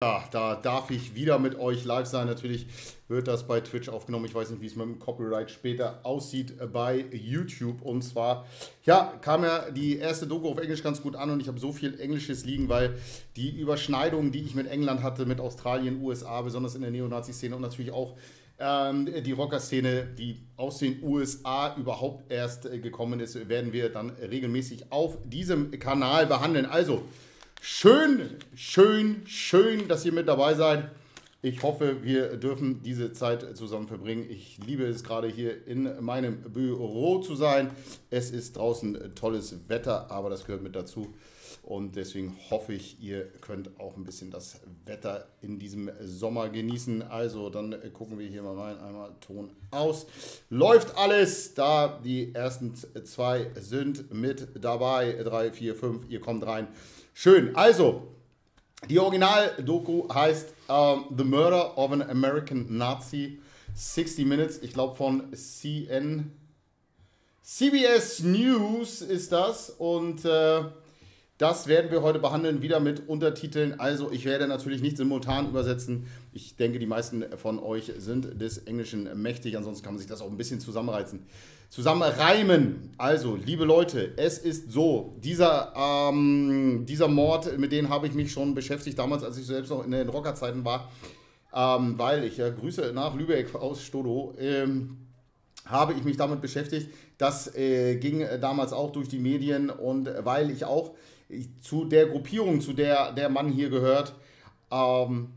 Ja, da darf ich wieder mit euch live sein. Natürlich wird das bei Twitch aufgenommen. Ich weiß nicht, wie es mit dem Copyright später aussieht bei YouTube. Und zwar, ja, kam ja die erste Doku auf Englisch ganz gut an und ich habe so viel Englisches liegen, weil die Überschneidungen, die ich mit England hatte, mit Australien, USA, besonders in der Neonazi-Szene und natürlich auch ähm, die Rocker-Szene, die aus den USA überhaupt erst äh, gekommen ist, werden wir dann regelmäßig auf diesem Kanal behandeln. Also, Schön, schön, schön, dass ihr mit dabei seid. Ich hoffe, wir dürfen diese Zeit zusammen verbringen. Ich liebe es gerade hier in meinem Büro zu sein. Es ist draußen tolles Wetter, aber das gehört mit dazu. Und deswegen hoffe ich, ihr könnt auch ein bisschen das Wetter in diesem Sommer genießen. Also, dann gucken wir hier mal rein. Einmal Ton aus. Läuft alles. Da die ersten zwei sind mit dabei. Drei, vier, fünf. Ihr kommt rein. Schön. Also, die Original-Doku heißt um, The Murder of an American Nazi. 60 Minutes, ich glaube von CN. CBS News ist das und äh, das werden wir heute behandeln, wieder mit Untertiteln. Also ich werde natürlich nicht simultan übersetzen. Ich denke, die meisten von euch sind des Englischen mächtig, ansonsten kann man sich das auch ein bisschen zusammenreizen zusammenreimen. Also, liebe Leute, es ist so, dieser, ähm, dieser Mord, mit dem habe ich mich schon beschäftigt, damals, als ich selbst noch in den Rockerzeiten war, ähm, weil ich, ja, Grüße nach Lübeck aus Stodo, ähm, habe ich mich damit beschäftigt. Das äh, ging damals auch durch die Medien und weil ich auch zu der Gruppierung, zu der der Mann hier gehört, ähm,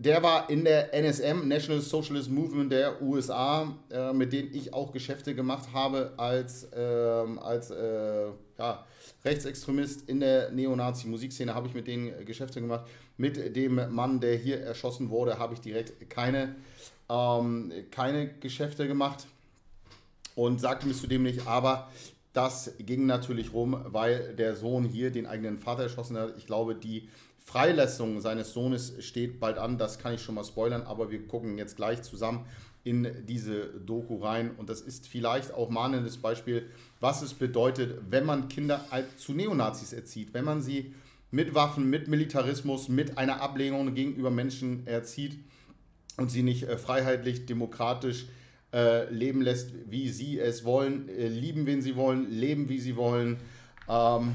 der war in der NSM, National Socialist Movement der USA, äh, mit denen ich auch Geschäfte gemacht habe als, äh, als äh, ja, Rechtsextremist in der Neonazi-Musikszene, habe ich mit denen Geschäfte gemacht. Mit dem Mann, der hier erschossen wurde, habe ich direkt keine, ähm, keine Geschäfte gemacht und sagte mir zudem nicht, aber das ging natürlich rum, weil der Sohn hier den eigenen Vater erschossen hat. Ich glaube, die Freilassung seines Sohnes steht bald an, das kann ich schon mal spoilern, aber wir gucken jetzt gleich zusammen in diese Doku rein und das ist vielleicht auch mahnendes Beispiel, was es bedeutet, wenn man Kinder zu Neonazis erzieht, wenn man sie mit Waffen, mit Militarismus, mit einer Ablehnung gegenüber Menschen erzieht und sie nicht äh, freiheitlich, demokratisch äh, leben lässt, wie sie es wollen, äh, lieben, wen sie wollen, leben, wie sie wollen. Ähm,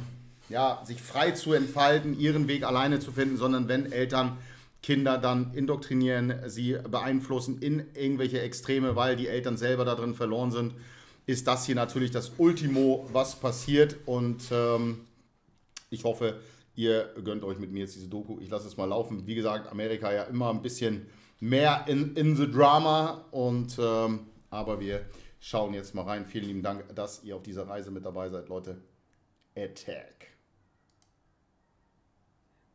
ja, sich frei zu entfalten, ihren Weg alleine zu finden, sondern wenn Eltern Kinder dann indoktrinieren, sie beeinflussen in irgendwelche Extreme, weil die Eltern selber da drin verloren sind, ist das hier natürlich das Ultimo, was passiert. Und ähm, ich hoffe, ihr gönnt euch mit mir jetzt diese Doku. Ich lasse es mal laufen. Wie gesagt, Amerika ja immer ein bisschen mehr in, in the Drama. Und, ähm, aber wir schauen jetzt mal rein. Vielen lieben Dank, dass ihr auf dieser Reise mit dabei seid, Leute. Attack.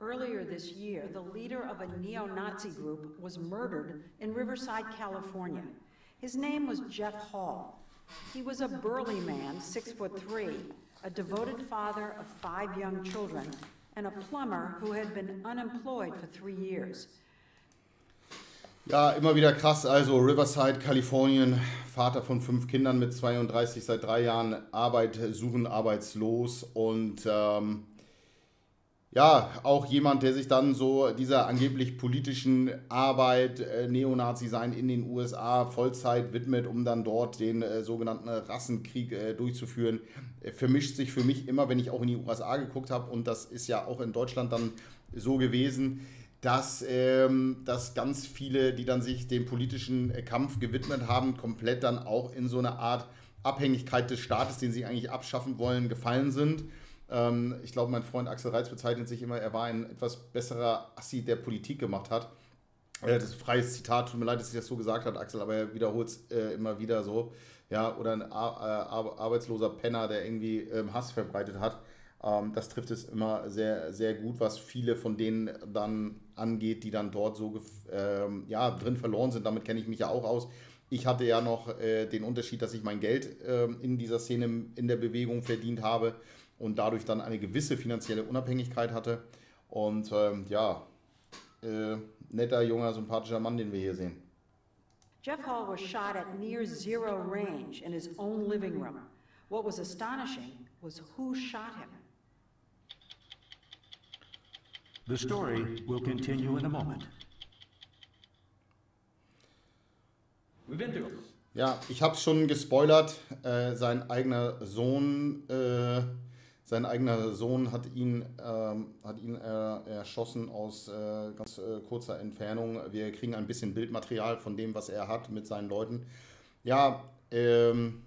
Earlier this year, the leader of a neo-Nazi group was murdered in Riverside, California. His name was Jeff Hall. He was a burly man, six foot three, a devoted father of five young children, and a plumber who had been unemployed for three years. Ja, immer wieder krass. Also Riverside, Kalifornien, Vater von fünf Kindern mit 32 seit drei Jahren, Arbeit suchen, arbeitslos und ähm, ja, auch jemand, der sich dann so dieser angeblich politischen Arbeit, äh, Neonazi sein in den USA, Vollzeit widmet, um dann dort den äh, sogenannten Rassenkrieg äh, durchzuführen, äh, vermischt sich für mich immer, wenn ich auch in die USA geguckt habe, und das ist ja auch in Deutschland dann so gewesen, dass, ähm, dass ganz viele, die dann sich dem politischen äh, Kampf gewidmet haben, komplett dann auch in so eine Art Abhängigkeit des Staates, den sie eigentlich abschaffen wollen, gefallen sind ähm, ich glaube, mein Freund Axel Reitz bezeichnet sich immer, er war ein etwas besserer Assi, der Politik gemacht hat. Äh, das ist ein freies Zitat, tut mir leid, dass ich das so gesagt hat, Axel, aber er wiederholt es äh, immer wieder so. Ja, oder ein Ar äh, arbeitsloser Penner, der irgendwie ähm, Hass verbreitet hat. Ähm, das trifft es immer sehr, sehr gut, was viele von denen dann angeht, die dann dort so ähm, ja, drin verloren sind. Damit kenne ich mich ja auch aus. Ich hatte ja noch äh, den Unterschied, dass ich mein Geld äh, in dieser Szene in der Bewegung verdient habe und dadurch dann eine gewisse finanzielle Unabhängigkeit hatte. Und ähm, ja, äh, netter, junger, sympathischer Mann, den wir hier sehen. Jeff Hall was shot at near zero range in his own living room. What was astonishing was who shot him. The story will continue in a moment. We've been through. Ja, ich habe schon gespoilert. Äh, sein eigener Sohn, äh, sein eigener Sohn hat ihn, ähm, hat ihn äh, erschossen aus äh, ganz äh, kurzer Entfernung. Wir kriegen ein bisschen Bildmaterial von dem, was er hat mit seinen Leuten. Ja, ähm,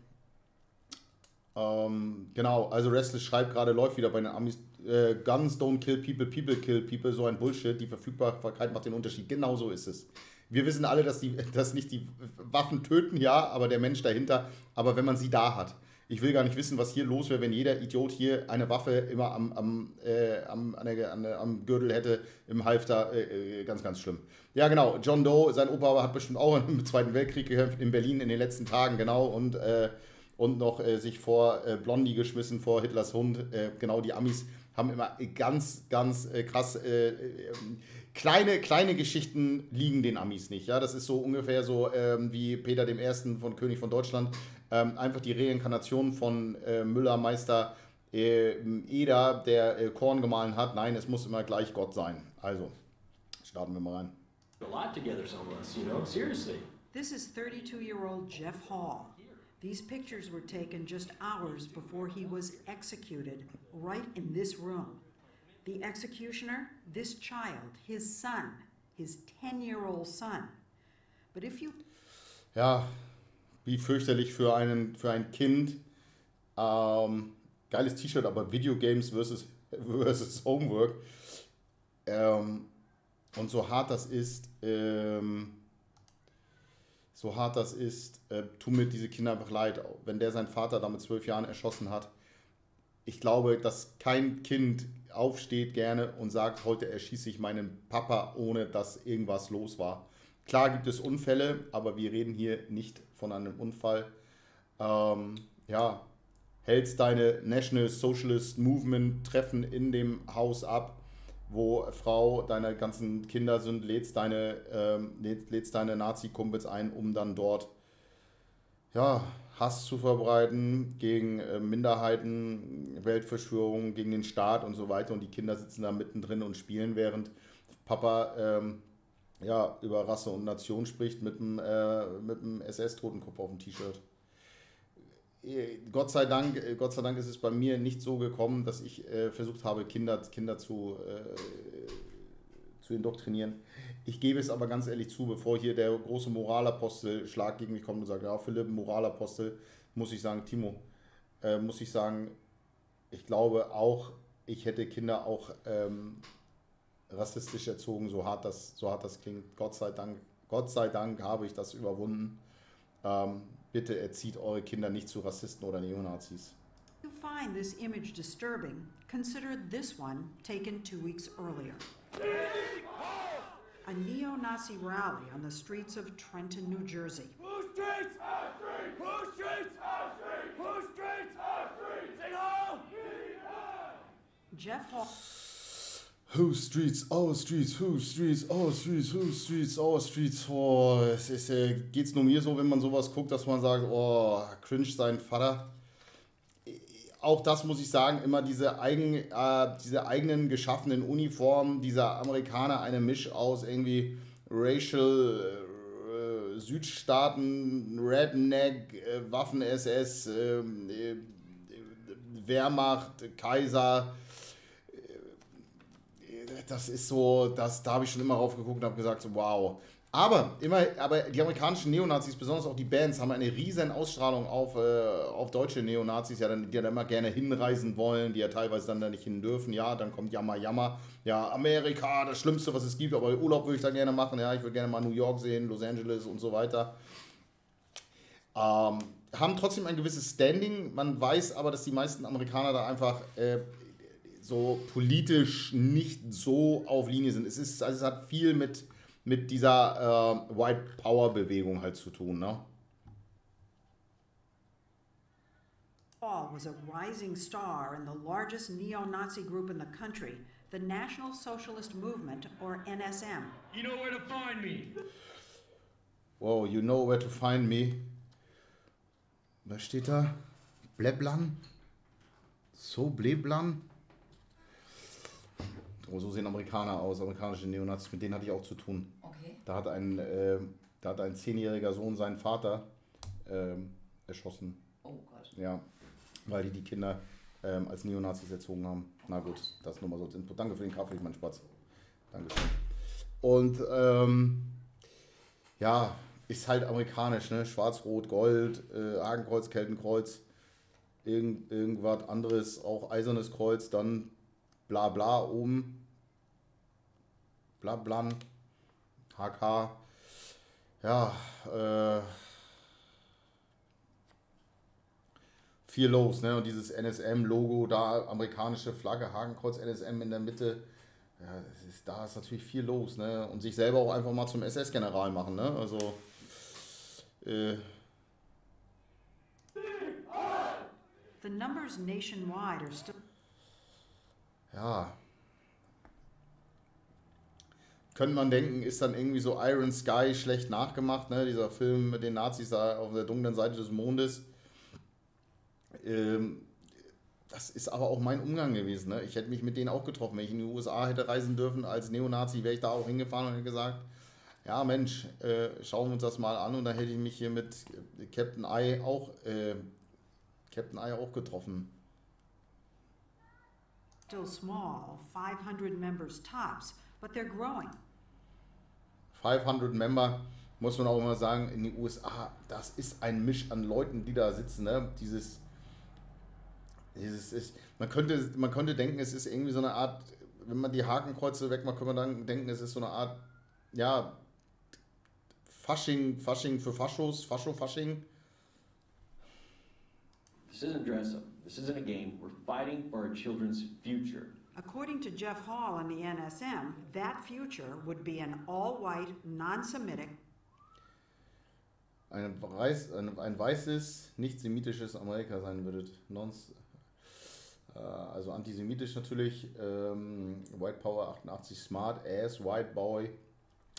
ähm, genau. Also Restless schreibt gerade, läuft wieder bei den Amis. Äh, Guns don't kill people, people kill people. So ein Bullshit. Die Verfügbarkeit macht den Unterschied. Genau so ist es wir wissen alle, dass, die, dass nicht die Waffen töten, ja, aber der Mensch dahinter, aber wenn man sie da hat. Ich will gar nicht wissen, was hier los wäre, wenn jeder Idiot hier eine Waffe immer am, am, äh, am, an der, an der, am Gürtel hätte, im Halfter. Äh, äh, ganz, ganz schlimm. Ja, genau. John Doe, sein Opa hat bestimmt auch im Zweiten Weltkrieg gekämpft, in Berlin in den letzten Tagen, genau. Und, äh, und noch äh, sich vor äh, Blondie geschmissen, vor Hitlers Hund. genau, die Amis haben immer ganz, ganz krass kleine, kleine Geschichten liegen den Amis nicht. Ja, das ist so ungefähr so ähm, wie Peter Ersten von König von Deutschland. Ähm, einfach die Reinkarnation von äh, Müller Meister äh, Eder, der äh, Korn gemahlen hat. Nein, es muss immer gleich Gott sein. Also, starten wir mal rein. A lot together, some of us, you know, seriously. This is 32-year-old Jeff Hall. These pictures were taken just hours before he was executed right in this room. The executioner, this child, his son, his 10-year-old son. But if you. Ja, wie fürchterlich für, einen, für ein Kind. Ähm, geiles T-Shirt, aber Videogames versus, versus Homework. Ähm, und so hart das ist, ähm, so hart das ist, äh, tun mir diese Kinder einfach leid. Wenn der seinen Vater da mit zwölf Jahren erschossen hat, ich glaube, dass kein Kind aufsteht gerne und sagt, heute erschieße ich meinen Papa, ohne dass irgendwas los war. Klar gibt es Unfälle, aber wir reden hier nicht von einem Unfall. Ähm, ja, hältst deine National Socialist Movement Treffen in dem Haus ab, wo Frau deine ganzen Kinder sind, lädst deine, ähm, lädst deine Nazi-Kumpels ein, um dann dort ja, Hass zu verbreiten gegen äh, Minderheiten, Weltverschwörungen, gegen den Staat und so weiter. Und die Kinder sitzen da mittendrin und spielen, während Papa ähm, ja, über Rasse und Nation spricht mit einem, äh, einem SS-Totenkopf auf dem T-Shirt. Äh, Gott sei Dank, äh, Gott sei Dank ist es bei mir nicht so gekommen, dass ich äh, versucht habe, Kinder, Kinder zu, äh, zu indoktrinieren. Ich gebe es aber ganz ehrlich zu, bevor hier der große Moralapostel Schlag gegen mich kommt und sagt, ja, Philipp, Moralapostel, muss ich sagen, Timo, äh, muss ich sagen, ich glaube auch, ich hätte Kinder auch ähm, rassistisch erzogen, so hart, das, so hart das klingt. Gott sei Dank, Gott sei Dank habe ich das überwunden. Ähm, bitte erzieht eure Kinder nicht zu Rassisten oder Neonazis. You find this image disturbing. Consider this one taken two weeks earlier. a neo Nazi rally on the streets of Trenton, New Jersey. Who streets? Our streets! Who streets? Our streets! Who streets? Our streets! Sing home! Jeff Hall. Who streets, our streets, who streets, our streets, who streets, our streets. Oh, es äh, geht's nur mir so, wenn man sowas guckt, dass man sagt, oh, cringe sein Vater auch das muss ich sagen, immer diese, eigen, äh, diese eigenen geschaffenen Uniformen dieser Amerikaner, eine Misch aus irgendwie Racial, äh, Südstaaten, Redneck, äh, Waffen-SS, ähm, äh, Wehrmacht, Kaiser. Das ist so, das, da habe ich schon immer rauf geguckt und habe gesagt, so, wow. Aber, immer, aber die amerikanischen Neonazis, besonders auch die Bands, haben eine riesen Ausstrahlung auf, äh, auf deutsche Neonazis, ja, die ja immer gerne hinreisen wollen, die ja teilweise dann da nicht hin dürfen. Ja, dann kommt Jammer, Jammer. Ja, Amerika, das Schlimmste, was es gibt, aber Urlaub würde ich da gerne machen. Ja, ich würde gerne mal New York sehen, Los Angeles und so weiter. Ähm, haben trotzdem ein gewisses Standing. Man weiß aber, dass die meisten Amerikaner da einfach äh, so politisch nicht so auf Linie sind. Es, ist, also es hat viel mit mit dieser äh, White Power Bewegung halt zu tun, ne? Paul was a rising star in the largest neo-Nazi group in the country, the National Socialist Movement, or NSM. You know where to find me. Wow, you know where to find me. Was steht da? Bleblan? So Bleblan? So sehen Amerikaner aus, amerikanische Neonazis, mit denen hatte ich auch zu tun. Okay. Da hat ein, äh, da hat ein zehnjähriger Sohn seinen Vater ähm, erschossen. Oh Gott. Ja, weil die die Kinder ähm, als Neonazis erzogen haben. Na gut, das nur mal so als Input. Danke für den Kaffee, mein Spatz. Dankeschön. Und ähm, ja, ist halt amerikanisch, ne? Schwarz, Rot, Gold, äh, Hakenkreuz, Keltenkreuz, irgend, irgendwas anderes, auch Eisernes Kreuz, dann bla bla oben. Bla blan. HK. Ja, äh, viel los, ne? Und dieses NSM-Logo, da amerikanische Flagge, Hakenkreuz, NSM in der Mitte. Ja, ist, da ist natürlich viel los, ne? Und sich selber auch einfach mal zum SS-General machen, ne? Also, äh, The numbers nationwide are still ja. Könnte man denken, ist dann irgendwie so Iron Sky schlecht nachgemacht, ne? Dieser Film mit den Nazis da auf der dunklen Seite des Mondes. Ähm, das ist aber auch mein Umgang gewesen. Ne? Ich hätte mich mit denen auch getroffen. Wenn ich in die USA hätte reisen dürfen als Neonazi, wäre ich da auch hingefahren und hätte gesagt, ja Mensch, äh, schauen wir uns das mal an. Und dann hätte ich mich hier mit Captain Eye auch, äh, Captain Eye auch getroffen. still small, 500 members tops, but they're growing. 500 Member, muss man auch immer sagen, in den USA, das ist ein Misch an Leuten, die da sitzen. Ne? Dieses, dieses ist, man, könnte, man könnte denken, es ist irgendwie so eine Art, wenn man die Hakenkreuze wegmacht, kann man dann denken, es ist so eine Art, ja, Fasching, Fasching für Faschos, Fascho-Fasching. This isn't dress up. This isn't a game. We're fighting for our children's future. According to Jeff Hall and the NSM, that future would be an all-white, non-Semitic, ein, weiß, ein, ein weißes, nicht semitisches Amerika sein würdet. Nons, äh, also antisemitisch natürlich. Ähm, White Power 88 Smart Ass, White Boy.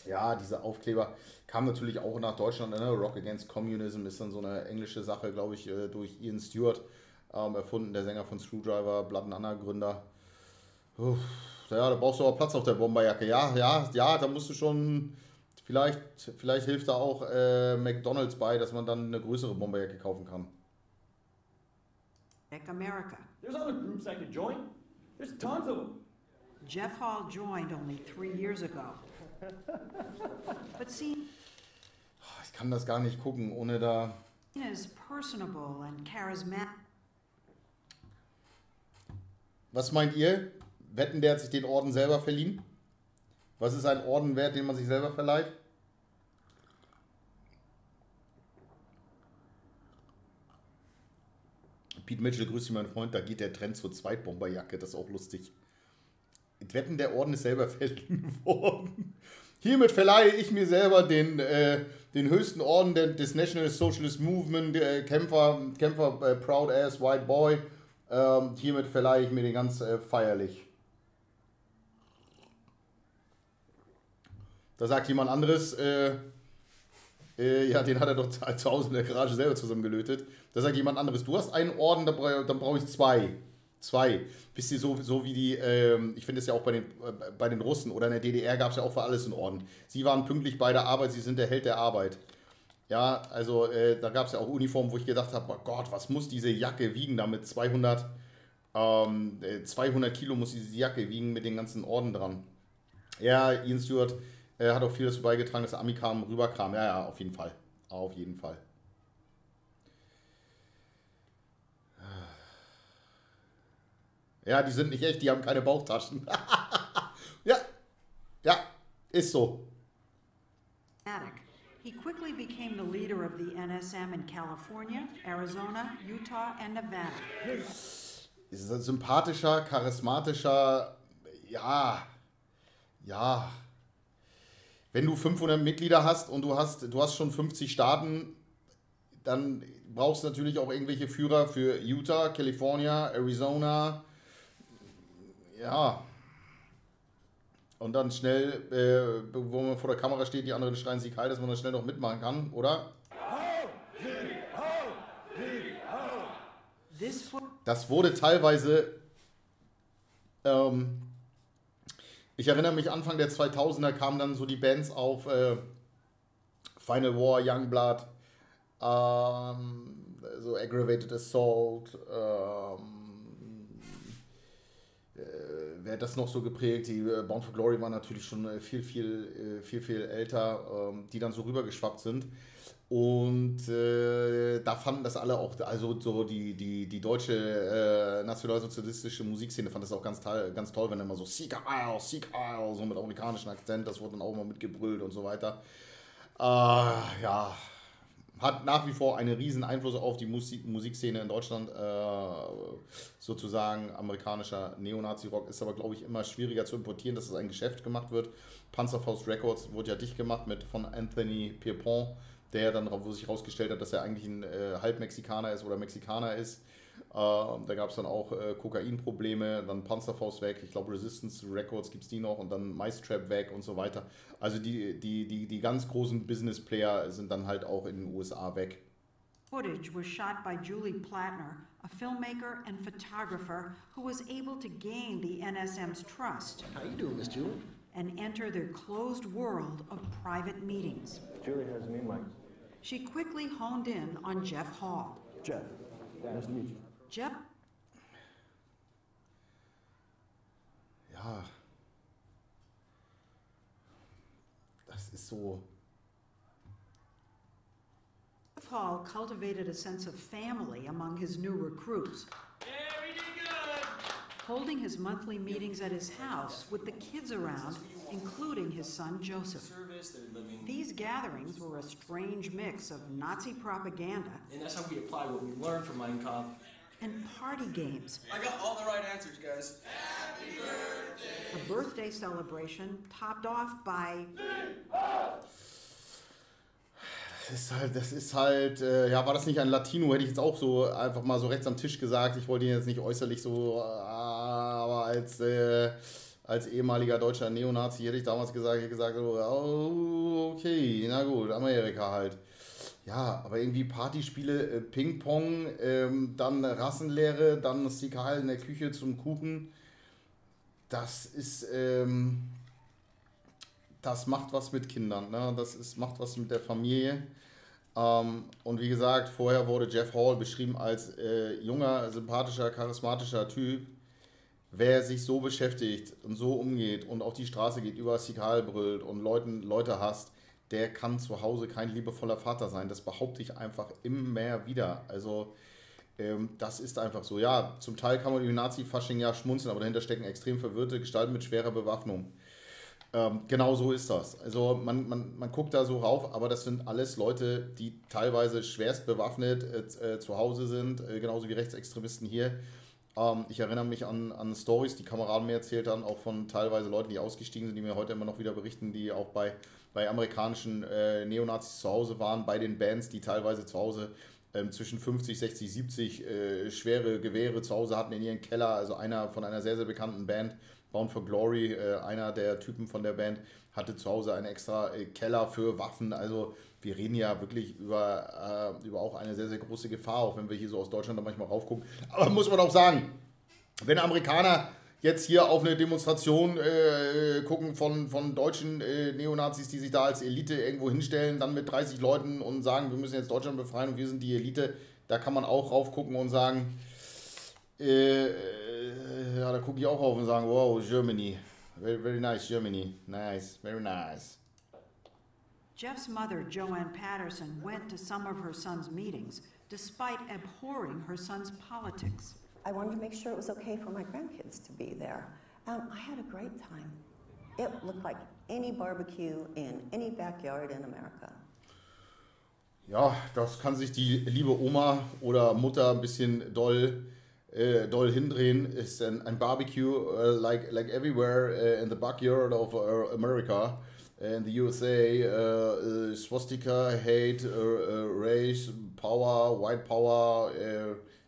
Ja, diese Aufkleber kamen natürlich auch nach Deutschland. Ne? Rock Against Communism ist dann so eine englische Sache, glaube ich, äh, durch Ian Stewart ähm, erfunden, der Sänger von Screwdriver, Blood and Honor Gründer. Uff, ja, da brauchst du aber Platz auf der Bomberjacke. Ja, ja, ja, da musst du schon. Vielleicht, vielleicht hilft da auch äh, McDonalds bei, dass man dann eine größere Bomberjacke kaufen kann. America. There's other groups I could join. There's tons of them. Jeff Hall joined only three years ago. But seen Ich kann das gar nicht gucken, ohne da. as personable and charismatic. Was meint ihr? Wetten, der hat sich den Orden selber verliehen? Was ist ein Orden wert, den man sich selber verleiht? Pete Mitchell, grüß dich, mein Freund. Da geht der Trend zur Zweitbomberjacke. Das ist auch lustig. Wetten, der Orden ist selber verliehen worden. Hiermit verleihe ich mir selber den, äh, den höchsten Orden des National Socialist Movement, äh, Kämpfer, Kämpfer äh, Proud Ass White Boy. Ähm, hiermit verleihe ich mir den ganz äh, feierlich. Da sagt jemand anderes, äh, äh, ja, den hat er doch zu Hause in der Garage selber zusammengelötet. Da sagt jemand anderes, du hast einen Orden, dann, bra dann brauche ich zwei. Zwei. Wisst ihr, so, so wie die, ähm, ich finde es ja auch bei den, äh, bei den Russen oder in der DDR gab es ja auch für alles einen Orden. Sie waren pünktlich bei der Arbeit, sie sind der Held der Arbeit. Ja, also äh, da gab es ja auch Uniformen, wo ich gedacht habe, oh Gott, was muss diese Jacke wiegen damit? 200, ähm, äh, 200 Kilo muss diese Jacke wiegen mit den ganzen Orden dran. Ja, Ian Stewart äh, hat auch viel dazu beigetragen, dass Amikam rüberkam. Ja, ja, auf jeden Fall. Auf jeden Fall. Ja, die sind nicht echt, die haben keine Bauchtaschen. ja, ja, ist so. He quickly became the leader of the NSM in California, Arizona, Utah, and Nevada. Ist ein sympathischer, charismatischer, ja, ja. Wenn du 500 Mitglieder hast und du hast, du hast schon 50 Staaten, dann brauchst du natürlich auch irgendwelche Führer für Utah, California, Arizona. Ja. Und dann schnell, äh, wo man vor der Kamera steht, die anderen schreien sich heil, dass man dann schnell noch mitmachen kann, oder? Das wurde teilweise ähm, Ich erinnere mich, Anfang der 2000er kamen dann so die Bands auf äh, Final War, Youngblood, ähm, so Aggravated Assault, ähm, äh, wer hat das noch so geprägt? Die äh, Bound for Glory waren natürlich schon äh, viel, viel, äh, viel, viel älter, ähm, die dann so rübergeschwappt sind. Und äh, da fanden das alle auch, also so die, die, die deutsche äh, nationalsozialistische Musikszene fand das auch ganz, ganz toll, wenn immer so Seek Isle, Seek Isle, so mit amerikanischem Akzent, das wurde dann auch immer mitgebrüllt und so weiter. Äh, ja, hat nach wie vor einen riesen Einfluss auf die Musik Musikszene in Deutschland. Äh, sozusagen amerikanischer Neonazi-Rock ist aber, glaube ich, immer schwieriger zu importieren, dass es ein Geschäft gemacht wird. Panzerfaust Records wurde ja dicht gemacht mit von Anthony Pierpont der dann, wo sich herausgestellt hat, dass er eigentlich ein äh, Halbmexikaner ist oder Mexikaner ist. Äh, da gab es dann auch äh, Kokainprobleme, dann Panzerfaust weg, ich glaube Resistance Records gibt es die noch und dann Mice weg und so weiter. Also die, die, die, die ganz großen Business-Player sind dann halt auch in den USA weg. Footage was shot by Julie Plattner, a filmmaker and photographer who was able to gain the NSM's trust. How you doing, Miss Julie? And enter their closed world of private meetings. Julie has me, Mike. She quickly honed in on Jeff Hall. Jeff, nice to meet you. Jeff. Ja. Das ist so. Jeff Hall cultivated a sense of family among his new recruits. Holding his monthly meetings at his house with the kids around, including his son Joseph. These gatherings were a strange mix of Nazi propaganda. And that's how we apply what we learned from Mein Kampf. And party games. I got all the right answers, guys. Happy birthday! A birthday celebration topped off by. Das ist halt, das ist halt, äh, ja, war das nicht ein Latino, hätte ich jetzt auch so einfach mal so rechts am Tisch gesagt. Ich wollte ihn jetzt nicht äußerlich so, äh, aber als äh, als ehemaliger deutscher Neonazi hätte ich damals gesagt, ich gesagt, oh, okay, na gut, Amerika halt. Ja, aber irgendwie Partyspiele, äh, Ping-Pong, ähm, dann Rassenlehre, dann Sikal in der Küche zum Kuchen. Das ist, ähm, das macht was mit Kindern, ne? das ist, macht was mit der Familie. Ähm, und wie gesagt, vorher wurde Jeff Hall beschrieben als äh, junger, sympathischer, charismatischer Typ wer sich so beschäftigt und so umgeht und auf die Straße geht, über Sikal brüllt und Leuten, Leute hasst, der kann zu Hause kein liebevoller Vater sein. Das behaupte ich einfach immer wieder. Also ähm, das ist einfach so. Ja, zum Teil kann man über Nazi-Fasching ja schmunzeln, aber dahinter stecken extrem verwirrte Gestalten mit schwerer Bewaffnung. Ähm, genau so ist das. Also man, man, man guckt da so rauf, aber das sind alles Leute, die teilweise schwerst bewaffnet äh, äh zu Hause sind, äh, genauso wie Rechtsextremisten hier ähm, ich erinnere mich an, an Stories, die Kameraden mir erzählt haben, auch von teilweise Leuten, die ausgestiegen sind, die mir heute immer noch wieder berichten, die auch bei, bei amerikanischen äh, Neonazis zu Hause waren, bei den Bands, die teilweise zu Hause ähm, zwischen 50, 60, 70 äh, schwere Gewehre zu Hause hatten in ihren Keller. Also einer von einer sehr, sehr bekannten Band, Bound for Glory, äh, einer der Typen von der Band, hatte zu Hause einen extra äh, Keller für Waffen. Also wir reden ja wirklich über, äh, über auch eine sehr, sehr große Gefahr, auch wenn wir hier so aus Deutschland da manchmal raufgucken. Aber muss man auch sagen, wenn Amerikaner jetzt hier auf eine Demonstration äh, gucken von, von deutschen äh, Neonazis, die sich da als Elite irgendwo hinstellen, dann mit 30 Leuten und sagen, wir müssen jetzt Deutschland befreien und wir sind die Elite, da kann man auch raufgucken und sagen, äh, äh ja, da gucke ich auch auf und sagen, wow, Germany, very, very nice Germany, nice, very nice. Jeff's mother, Joanne Patterson, went to some of her son's meetings, despite abhorring her son's politics. I wanted to make sure it was okay for my grandkids to be there. And I had a great time. It looked like any barbecue in any backyard in America. Ja, das kann sich die liebe Oma oder Mutter ein bisschen doll, äh, doll hindrehen. Ist ein, ein Barbecue uh, like, like everywhere uh, in the backyard of uh, America. in the USA, uh, uh, swastika, hate, uh, race, power, white power,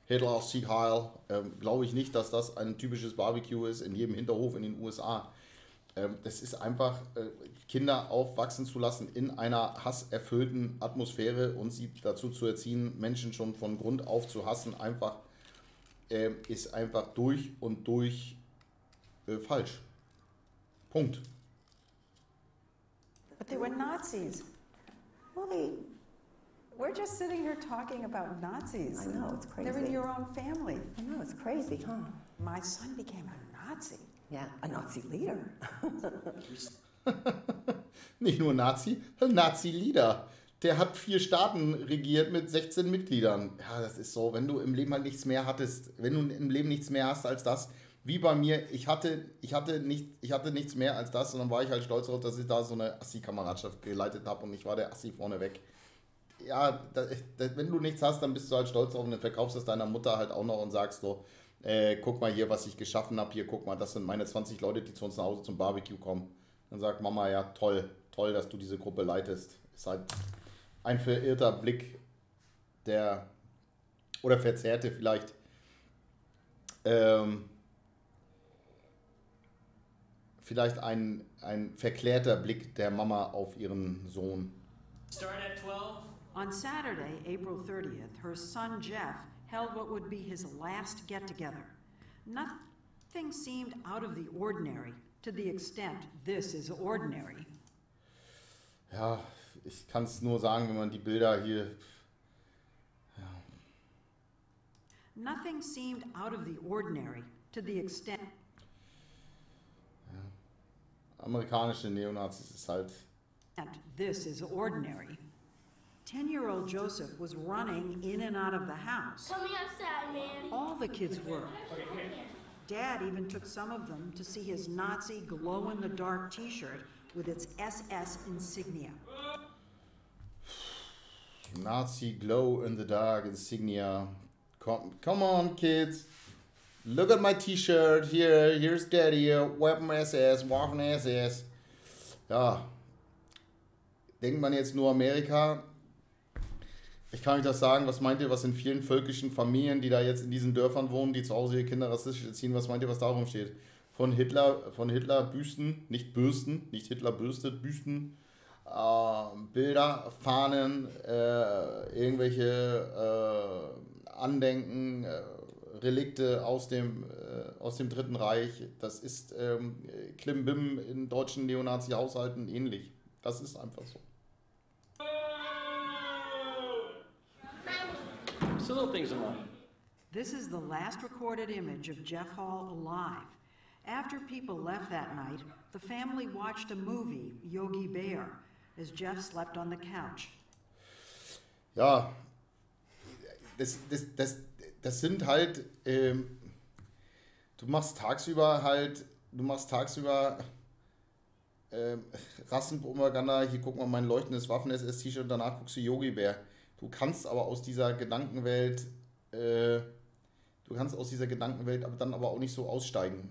Hitler, Sieg Heil. Ähm, Glaube ich nicht, dass das ein typisches Barbecue ist in jedem Hinterhof in den USA. Ähm, das ist einfach, Kinder aufwachsen zu lassen in einer hasserfüllten Atmosphäre und sie dazu zu erziehen, Menschen schon von Grund auf zu hassen, einfach ist einfach durch und durch falsch. Punkt. But they were Nazis. Well, they, We're just sitting here talking about Nazis. I know, it's They're in crazy. your own family. I know, it's crazy, huh? My son became a Nazi. Yeah, a Nazi leader. Nicht nur Nazi, ein Nazi-Leader. Der hat vier Staaten regiert mit 16 Mitgliedern. Ja, das ist so, wenn du im Leben halt nichts mehr hattest, wenn du im Leben nichts mehr hast als das, wie bei mir, ich hatte, ich hatte, nicht, ich hatte nichts mehr als das und dann war ich halt stolz darauf, dass ich da so eine Assi-Kameradschaft geleitet habe und ich war der Assi vorneweg. Ja, da, da, wenn du nichts hast, dann bist du halt stolz drauf und dann verkaufst du es deiner Mutter halt auch noch und sagst so, äh, guck mal hier, was ich geschaffen habe, hier, guck mal, das sind meine 20 Leute, die zu uns nach Hause zum Barbecue kommen. Dann sagt Mama, ja, toll, toll, dass du diese Gruppe leitest. Ist halt ein verirrter Blick, der, oder verzerrte vielleicht, ähm, vielleicht ein, ein verklärter Blick der Mama auf ihren Sohn. Start at 12. On Saturday, April 30th, her son Jeff held what would be his last get together. Nothing seemed out of the ordinary to the extent this is ordinary. Ja, ich kann es nur sagen, wenn man die Bilder hier. Nothing seemed out of the ordinary to the extent Amerikanische Neonazis ist halt. And this is ordinary. 10 year old Joseph was running in and out of the house. Tell outside, man. All the kids were. Dad even took some of them to see his Nazi glow in the dark t shirt with its SS insignia. Nazi glow in the dark insignia. Come, come on, kids. Look at my T-Shirt. Here, here's Daddy. Weapon SS, Waffen SS. Ja. Denkt man jetzt nur Amerika? Ich kann euch das sagen. Was meint ihr, was in vielen völkischen Familien, die da jetzt in diesen Dörfern wohnen, die zu Hause ihre Kinder rassistisch erziehen, was meint ihr, was darum steht? Von Hitler, von Hitler Büsten, nicht Bürsten, nicht Hitler bürstet, Büsten Bilder, Fahnen, äh, irgendwelche äh, Andenken, äh, Relikte aus dem, äh, aus dem Dritten Reich. Das ist ähm, Klimbim in deutschen Neonazi-Haushalten ähnlich. Das ist einfach so. Little things in life. This is the last recorded image of Jeff Hall alive. After people left that night, the family watched a movie, Yogi Bear, as Jeff slept on the couch. Ja, das, das, das, das sind halt, ähm, du machst tagsüber halt, du machst tagsüber ähm, Rassenpropaganda, hier guck mal mein leuchtendes Waffen-SS-T-Shirt und danach guckst du Yogi Bär. Du kannst aber aus dieser Gedankenwelt, äh, du kannst aus dieser Gedankenwelt aber dann aber auch nicht so aussteigen.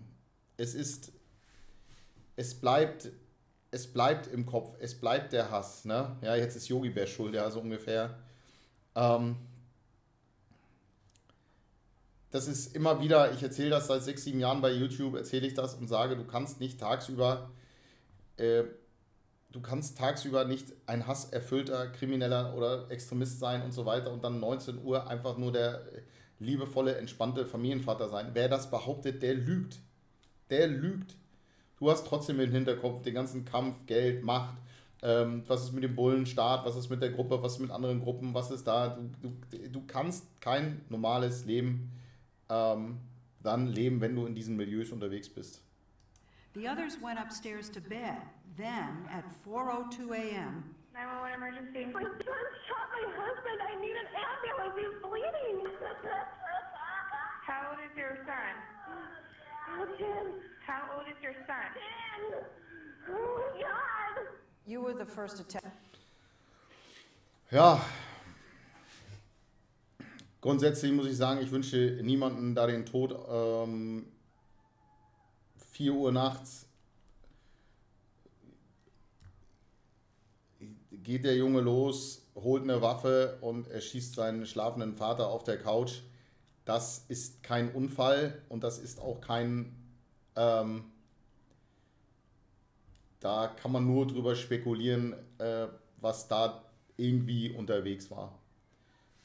Es ist, es bleibt, es bleibt im Kopf, es bleibt der Hass, ne? Ja, jetzt ist Yogi Bär schuld, ja, so ungefähr. Ähm, das ist immer wieder, ich erzähle das seit sechs, sieben Jahren bei YouTube, erzähle ich das und sage, du kannst nicht tagsüber, äh, du kannst tagsüber nicht ein hasserfüllter Krimineller oder Extremist sein und so weiter und dann 19 Uhr einfach nur der liebevolle, entspannte Familienvater sein. Wer das behauptet, der lügt. Der lügt. Du hast trotzdem im Hinterkopf den ganzen Kampf, Geld, Macht, ähm, was ist mit dem Bullenstaat, was ist mit der Gruppe, was ist mit anderen Gruppen, was ist da. Du, du, du kannst kein normales Leben ähm, dann leben, wenn du in diesen Milieus unterwegs bist. The others went upstairs to bed. Then, at 4:02 a.m., 911 emergency. My son shot my husband. I need an ambulance. He's bleeding. How old is your son? Ten. How old is your son? Ten. Oh God. you were the first tell. Ja, grundsätzlich muss ich sagen, ich wünsche niemanden da den Tod. Ähm, 4 Uhr nachts geht der Junge los, holt eine Waffe und erschießt seinen schlafenden Vater auf der Couch. Das ist kein Unfall und das ist auch kein... Ähm, da kann man nur drüber spekulieren, äh, was da irgendwie unterwegs war.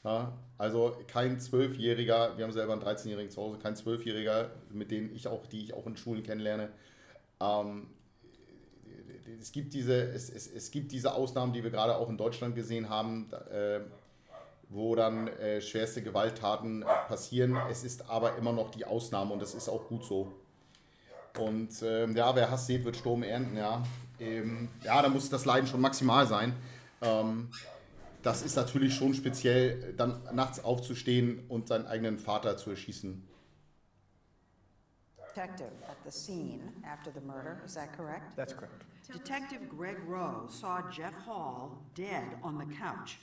Ja, also kein Zwölfjähriger, wir haben selber einen 13-Jährigen zu Hause, kein Zwölfjähriger, mit denen ich auch, die ich auch in Schulen kennenlerne, ähm, es, gibt diese, es, es, es gibt diese Ausnahmen, die wir gerade auch in Deutschland gesehen haben, äh, wo dann äh, schwerste Gewalttaten passieren. Es ist aber immer noch die Ausnahme und das ist auch gut so. Und ähm, ja, wer Hass sieht, wird Sturm ernten, ja. Ähm, ja, da muss das Leiden schon maximal sein. Ähm, das ist natürlich schon speziell, dann nachts aufzustehen und seinen eigenen Vater zu erschießen. Detective at the scene after the murder, is that correct? That's correct. Detective Greg Rowe saw Jeff Hall dead on the couch.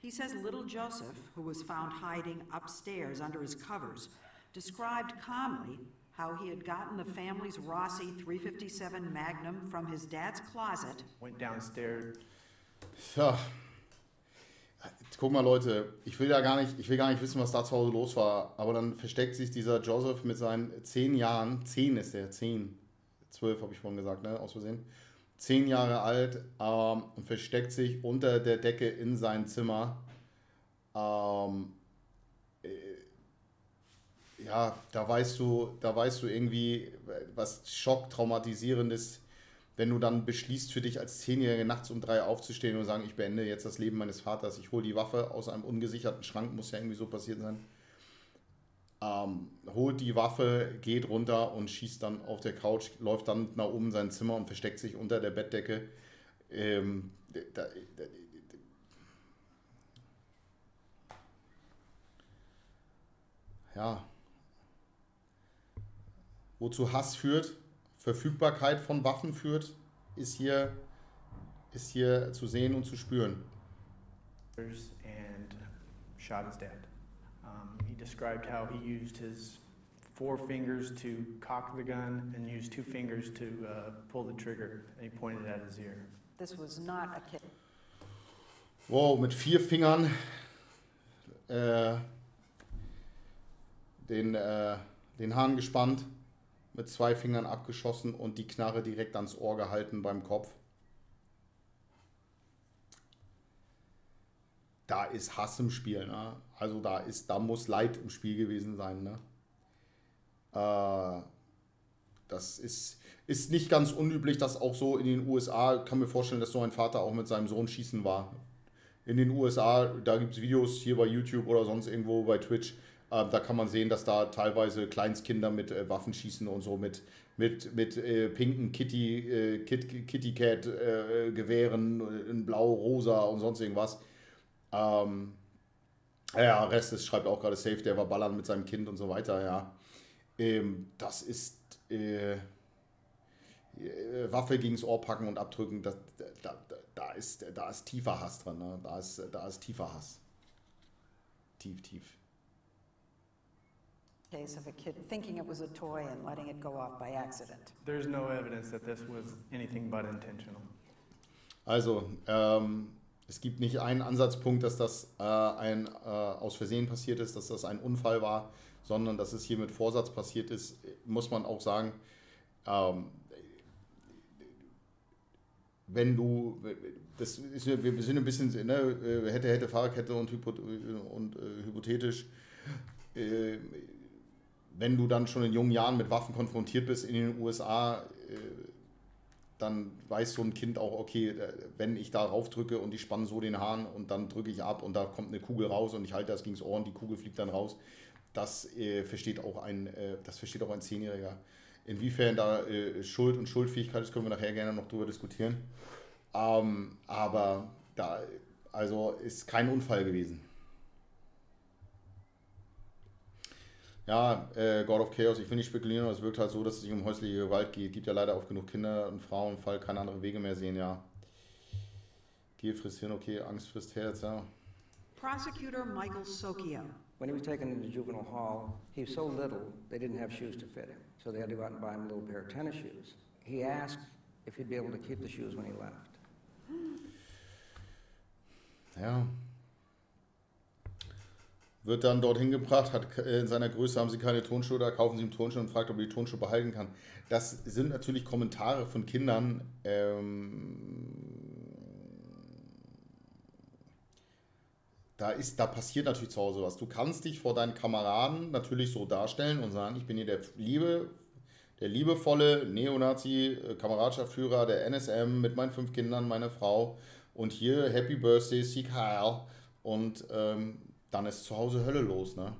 He says little Joseph, who was found hiding upstairs under his covers, described calmly how he had gotten the family's Rossi 357 Magnum from his dad's closet. Went downstairs. Ja. Guck mal, Leute, ich will ja gar nicht, ich will gar nicht wissen, was da zu Hause los war, aber dann versteckt sich dieser Joseph mit seinen zehn Jahren, zehn ist er, zehn, zwölf habe ich vorhin gesagt, ne, aus Versehen, zehn Jahre alt ähm, und versteckt sich unter der Decke in sein Zimmer. Ähm, äh, ja, da weißt du, da weißt du irgendwie, was schocktraumatisierendes, wenn du dann beschließt für dich als Zehnjährige nachts um drei aufzustehen und sagen, ich beende jetzt das Leben meines Vaters, ich hole die Waffe aus einem ungesicherten Schrank, muss ja irgendwie so passiert sein. Ähm, holt die Waffe, geht runter und schießt dann auf der Couch, läuft dann nach oben in sein Zimmer und versteckt sich unter der Bettdecke. Ähm, da, da, ja. Wozu Hass führt, Verfügbarkeit von Waffen führt, ist hier, ist hier zu sehen und zu spüren. and shot his dad. Um, he described how he used his four fingers to cock the gun and used two fingers to uh, pull the trigger, and he pointed at his ear. This was not a kid. Wow, mit vier Fingern äh, den, äh, den Hahn gespannt, mit zwei Fingern abgeschossen und die Knarre direkt ans Ohr gehalten beim Kopf. Da ist Hass im Spiel, ne? Also da ist, da muss Leid im Spiel gewesen sein, ne? Äh, das ist, ist nicht ganz unüblich, dass auch so in den USA, kann mir vorstellen, dass so ein Vater auch mit seinem Sohn schießen war. In den USA, da gibt es Videos hier bei YouTube oder sonst irgendwo bei Twitch, da kann man sehen, dass da teilweise Kleinstkinder mit äh, Waffen schießen und so mit, mit, mit äh, pinken Kitty, äh, Kit, Kitty Cat äh, Gewehren in blau, rosa und sonst irgendwas. Ähm, ja, Rest ist, schreibt auch gerade Safe, der war ballern mit seinem Kind und so weiter, ja. Ähm, das ist äh, Waffe gegens Ohr packen und abdrücken, das, da, da, da, ist, da ist tiefer Hass dran, ne? da, ist, da ist tiefer Hass. Tief, tief. Case of a kid thinking it was a toy and letting it go off by accident. There's no evidence that this was anything but intentional. Also, ähm, es gibt nicht einen Ansatzpunkt, dass das äh, ein äh, aus Versehen passiert ist, dass das ein Unfall war, sondern dass es hier mit Vorsatz passiert ist, muss man auch sagen. Ähm, wenn du, das ist, wir sind ein bisschen, ne, hätte, hätte, Fahrradkette und, hypo, und äh, hypothetisch, äh, wenn du dann schon in jungen Jahren mit Waffen konfrontiert bist in den USA, äh, dann weiß so ein Kind auch, okay, äh, wenn ich da rauf drücke und ich spanne so den Hahn und dann drücke ich ab und da kommt eine Kugel raus und ich halte das gegens Ohr und die Kugel fliegt dann raus, das äh, versteht auch ein, äh, das versteht auch ein Zehnjähriger. Inwiefern da äh, Schuld und Schuldfähigkeit ist, können wir nachher gerne noch drüber diskutieren. Ähm, aber da, also ist kein Unfall gewesen. Ja, äh, God of Chaos, ich will nicht spekulieren, aber es wirkt halt so, dass es sich um häusliche Gewalt geht. Gibt ja leider auch genug Kinder und Frauen, Fall keine anderen Wege mehr sehen, ja. Gier frisst Hirn, okay, Angst frisst Herz, ja. Prosecutor Michael Socchio. When he was taken into juvenile hall, he was so little they didn't have shoes to fit him, so they had to go out and buy him a little pair of tennis shoes. He asked if he'd be able to keep the shoes when he left. Ja. Wird dann dorthin gebracht, hat in seiner Größe haben sie keine Turnschuhe, da kaufen sie ihm Turnschuhe und fragt, ob er die Turnschuhe behalten kann. Das sind natürlich Kommentare von Kindern. Ähm, da, ist, da passiert natürlich zu Hause was. Du kannst dich vor deinen Kameraden natürlich so darstellen und sagen, ich bin hier der Liebe, der liebevolle Neonazi-Kameradschaftsführer der NSM mit meinen fünf Kindern, meiner Frau und hier Happy Birthday, Sieg Heil und ähm, dann ist zu Hause Hölle los, ne?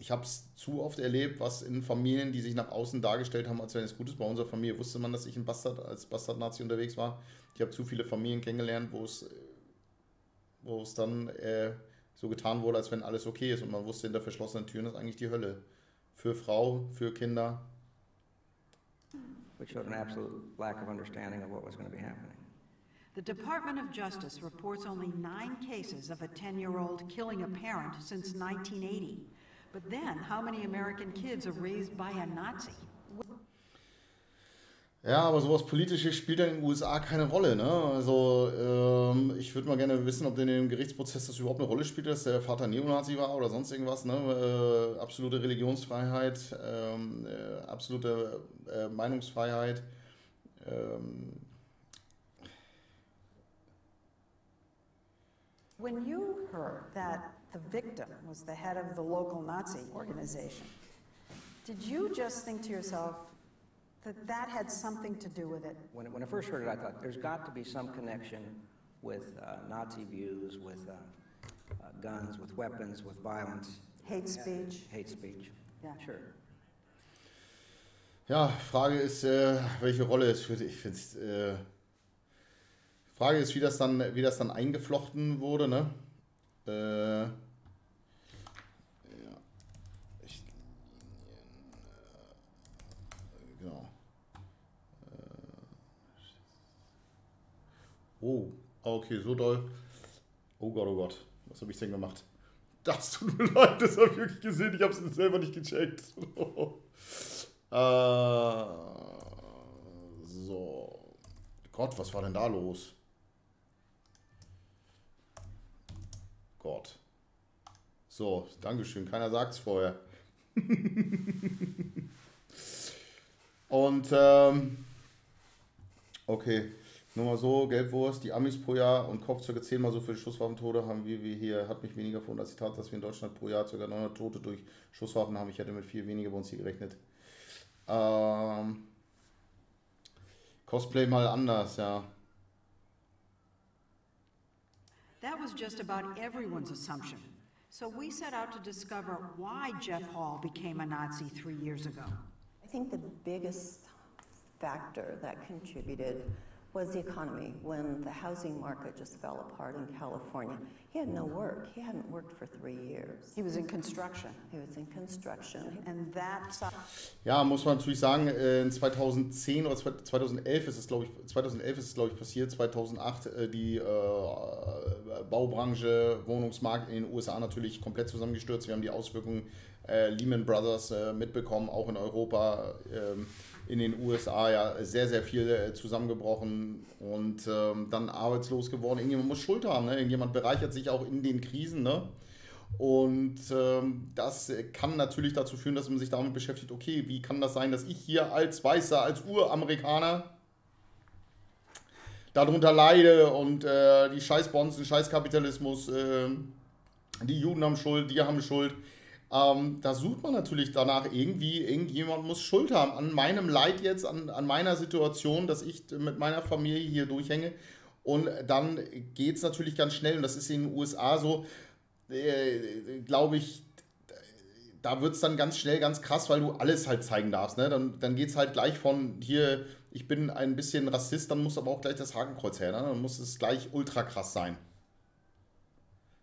Ich habe es zu oft erlebt, was in Familien, die sich nach außen dargestellt haben, als wenn es gut ist. Bei unserer Familie wusste man, dass ich ein Bastard, als Bastard-Nazi unterwegs war. Ich habe zu viele Familien kennengelernt, wo es, dann äh, so getan wurde, als wenn alles okay ist und man wusste, hinter verschlossenen Türen ist eigentlich die Hölle. Für Frau, für Kinder. Which showed an absolute lack of understanding of what was going to be happening. The Department of Justice reports only nine cases of a 10-year-old killing a parent since 1980. But then, how many American kids are raised by a Nazi? Ja, aber sowas Politisches spielt ja in den USA keine Rolle. Ne? Also ähm, ich würde mal gerne wissen, ob in dem Gerichtsprozess das überhaupt eine Rolle spielt, dass der Vater Neonazi war oder sonst irgendwas. Ne? Äh, absolute Religionsfreiheit, ähm, äh, absolute äh, Meinungsfreiheit. Ähm, When you heard that the victim was the head of the local Nazi organization, did you just think to yourself that that had something to do with it? When, when I first heard it, I thought there's got to be some connection with uh, Nazi views, with uh, uh, guns, with weapons, with violence. Hate speech? Hate speech. Yeah. Sure. Ja, Frage ist, äh, welche Rolle es für ich finde äh, Frage ist, wie das dann, wie das dann eingeflochten wurde, ne? Äh, ja. Ich, äh, genau. Äh, oh, okay, so doll. Oh Gott, oh Gott, was habe ich denn gemacht? Das tut mir leid, das habe ich wirklich gesehen, ich habe es selber nicht gecheckt. Äh, so. Gott, was war denn da los? Gott. So, Dankeschön. Keiner sagt es vorher. Und, ähm, okay. Nur mal so, Gelbwurst, die Amis pro Jahr und Kopf ca. zehnmal so viele Schusswaffentote haben wie wir hier. Hat mich weniger verwundert, als die Tat, dass wir in Deutschland pro Jahr ca. 900 Tote durch Schusswaffen haben. Ich hätte mit viel weniger bei uns hier gerechnet. Ähm, Cosplay mal anders, ja. That was just about everyone's assumption. So we set out to discover why Jeff Hall became a Nazi three years ago. I think the biggest factor that contributed was the economy. When the housing market just fell apart in California, he had no work. He hadn't worked for three years. He was in construction. He was in construction. And that's Ja, muss man natürlich sagen, äh, in 2010 oder 2011 ist es, glaube ich, 2011 ist es, glaube ich, passiert, 2008 äh, die äh, Baubranche, Wohnungsmarkt in den USA natürlich komplett zusammengestürzt. Wir haben die Auswirkungen äh, Lehman Brothers äh, mitbekommen, auch in Europa, ähm, in den USA ja sehr, sehr viel äh, zusammengebrochen und ähm, dann arbeitslos geworden. Irgendjemand muss Schuld haben, ne? irgendjemand bereichert sich auch in den Krisen. Ne? Und ähm, das kann natürlich dazu führen, dass man sich damit beschäftigt, okay, wie kann das sein, dass ich hier als Weißer, als Uramerikaner darunter leide und äh, die Scheißbonzen, Scheißkapitalismus, äh, die Juden haben Schuld, die haben Schuld. Ähm, da sucht man natürlich danach irgendwie, irgendjemand muss Schuld haben an meinem Leid jetzt, an, an meiner Situation, dass ich mit meiner Familie hier durchhänge. Und dann geht es natürlich ganz schnell, und das ist in den USA so, äh, glaube ich, da wird es dann ganz schnell ganz krass, weil du alles halt zeigen darfst. Ne? Dann, dann geht es halt gleich von hier, ich bin ein bisschen Rassist, dann muss aber auch gleich das Hakenkreuz her. Ne? Dann muss es gleich ultra krass sein.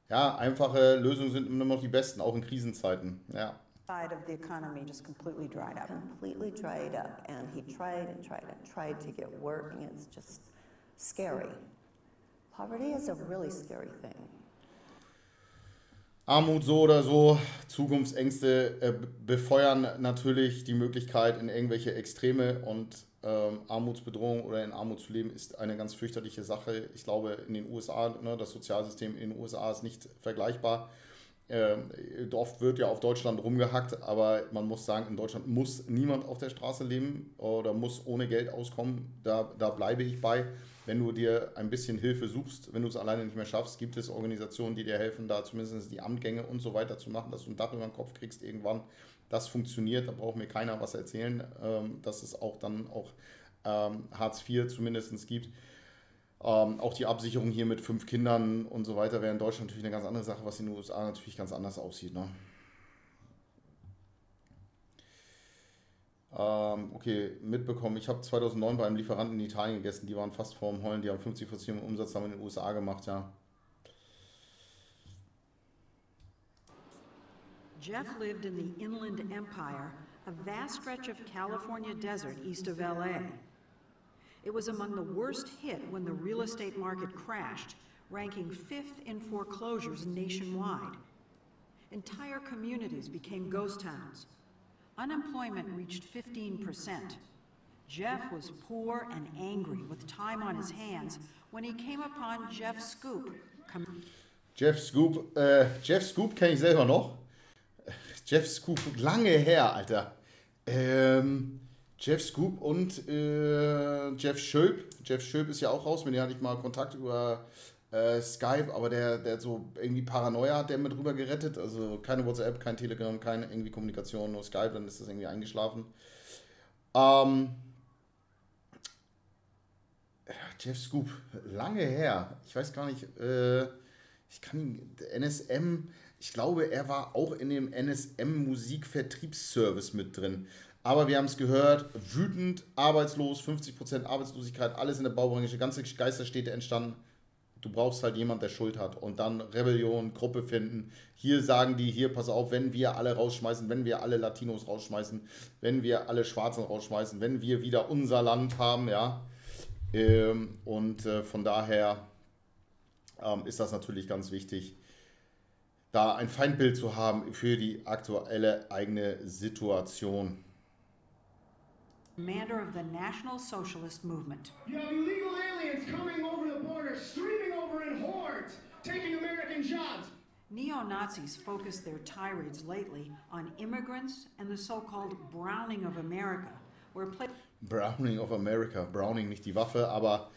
Ja, einfache Lösungen sind immer noch die besten, auch in Krisenzeiten. Ja. side of the economy just completely dried up. Completely dried up. And he tried and tried and tried to get work, and it's just scary. Poverty is a really scary thing. Armut so oder so, Zukunftsängste äh, befeuern natürlich die Möglichkeit in irgendwelche Extreme und ähm, Armutsbedrohung oder in Armut zu leben ist eine ganz fürchterliche Sache. Ich glaube, in den USA, ne, das Sozialsystem in den USA ist nicht vergleichbar. Ähm, oft wird ja auf Deutschland rumgehackt, aber man muss sagen, in Deutschland muss niemand auf der Straße leben oder muss ohne Geld auskommen. Da, da bleibe ich bei. Wenn du dir ein bisschen Hilfe suchst, wenn du es alleine nicht mehr schaffst, gibt es Organisationen, die dir helfen, da zumindest die Amtgänge und so weiter zu machen, dass du ein Dach über den Kopf kriegst irgendwann. Das funktioniert, da braucht mir keiner was erzählen, ähm, dass es auch dann auch ähm, Hartz IV zumindest gibt. Ähm, auch die Absicherung hier mit fünf Kindern und so weiter wäre in Deutschland natürlich eine ganz andere Sache, was in den USA natürlich ganz anders aussieht. Ne? Ähm, okay, mitbekommen. Ich habe 2009 bei einem Lieferanten in Italien gegessen. Die waren fast vorm Heulen. Die haben 50 Prozent Umsatz haben in den USA gemacht, ja. Jeff lived in the Inland Empire, a vast stretch of California desert east of LA. It was among the worst hit when the real estate market crashed, ranking fifth in foreclosures nationwide. Entire communities became ghost towns. Unemployment reached 15%. Jeff was poor and angry with time on his hands when he came upon Jeff Scoop. com- Jeff Scoop, uh, Jeff Scoop kenne ich selber. Jeff Scoop, lange her, Alter. Ähm, Jeff Scoop und äh, Jeff Schöp. Jeff Schöp ist ja auch raus, mit dem hatte ich mal Kontakt über äh, Skype, aber der, der so irgendwie Paranoia hat der mit rüber gerettet. Also keine WhatsApp, kein Telegram, keine irgendwie Kommunikation, nur Skype, dann ist das irgendwie eingeschlafen. Ähm, Jeff Scoop, lange her. Ich weiß gar nicht, äh, ich kann ihn, NSM, ich glaube, er war auch in dem NSM Musikvertriebsservice mit drin. Aber wir haben es gehört, wütend, arbeitslos, 50% Arbeitslosigkeit, alles in der Baubranche, ganze Geisterstädte entstanden. Du brauchst halt jemand, der Schuld hat. Und dann Rebellion, Gruppe finden. Hier sagen die, hier, pass auf, wenn wir alle rausschmeißen, wenn wir alle Latinos rausschmeißen, wenn wir alle Schwarzen rausschmeißen, wenn wir wieder unser Land haben, ja. Ähm, und äh, von daher ähm, ist das natürlich ganz wichtig, da ein Feindbild zu haben für die aktuelle eigene Situation. commander of the National Socialist Movement. You have illegal aliens coming over the border, streaming over in hordes, taking American jobs. Neo Nazis focused their tirades lately on immigrants and the so called Browning of America, where Browning of America. Browning nicht die Waffe, aber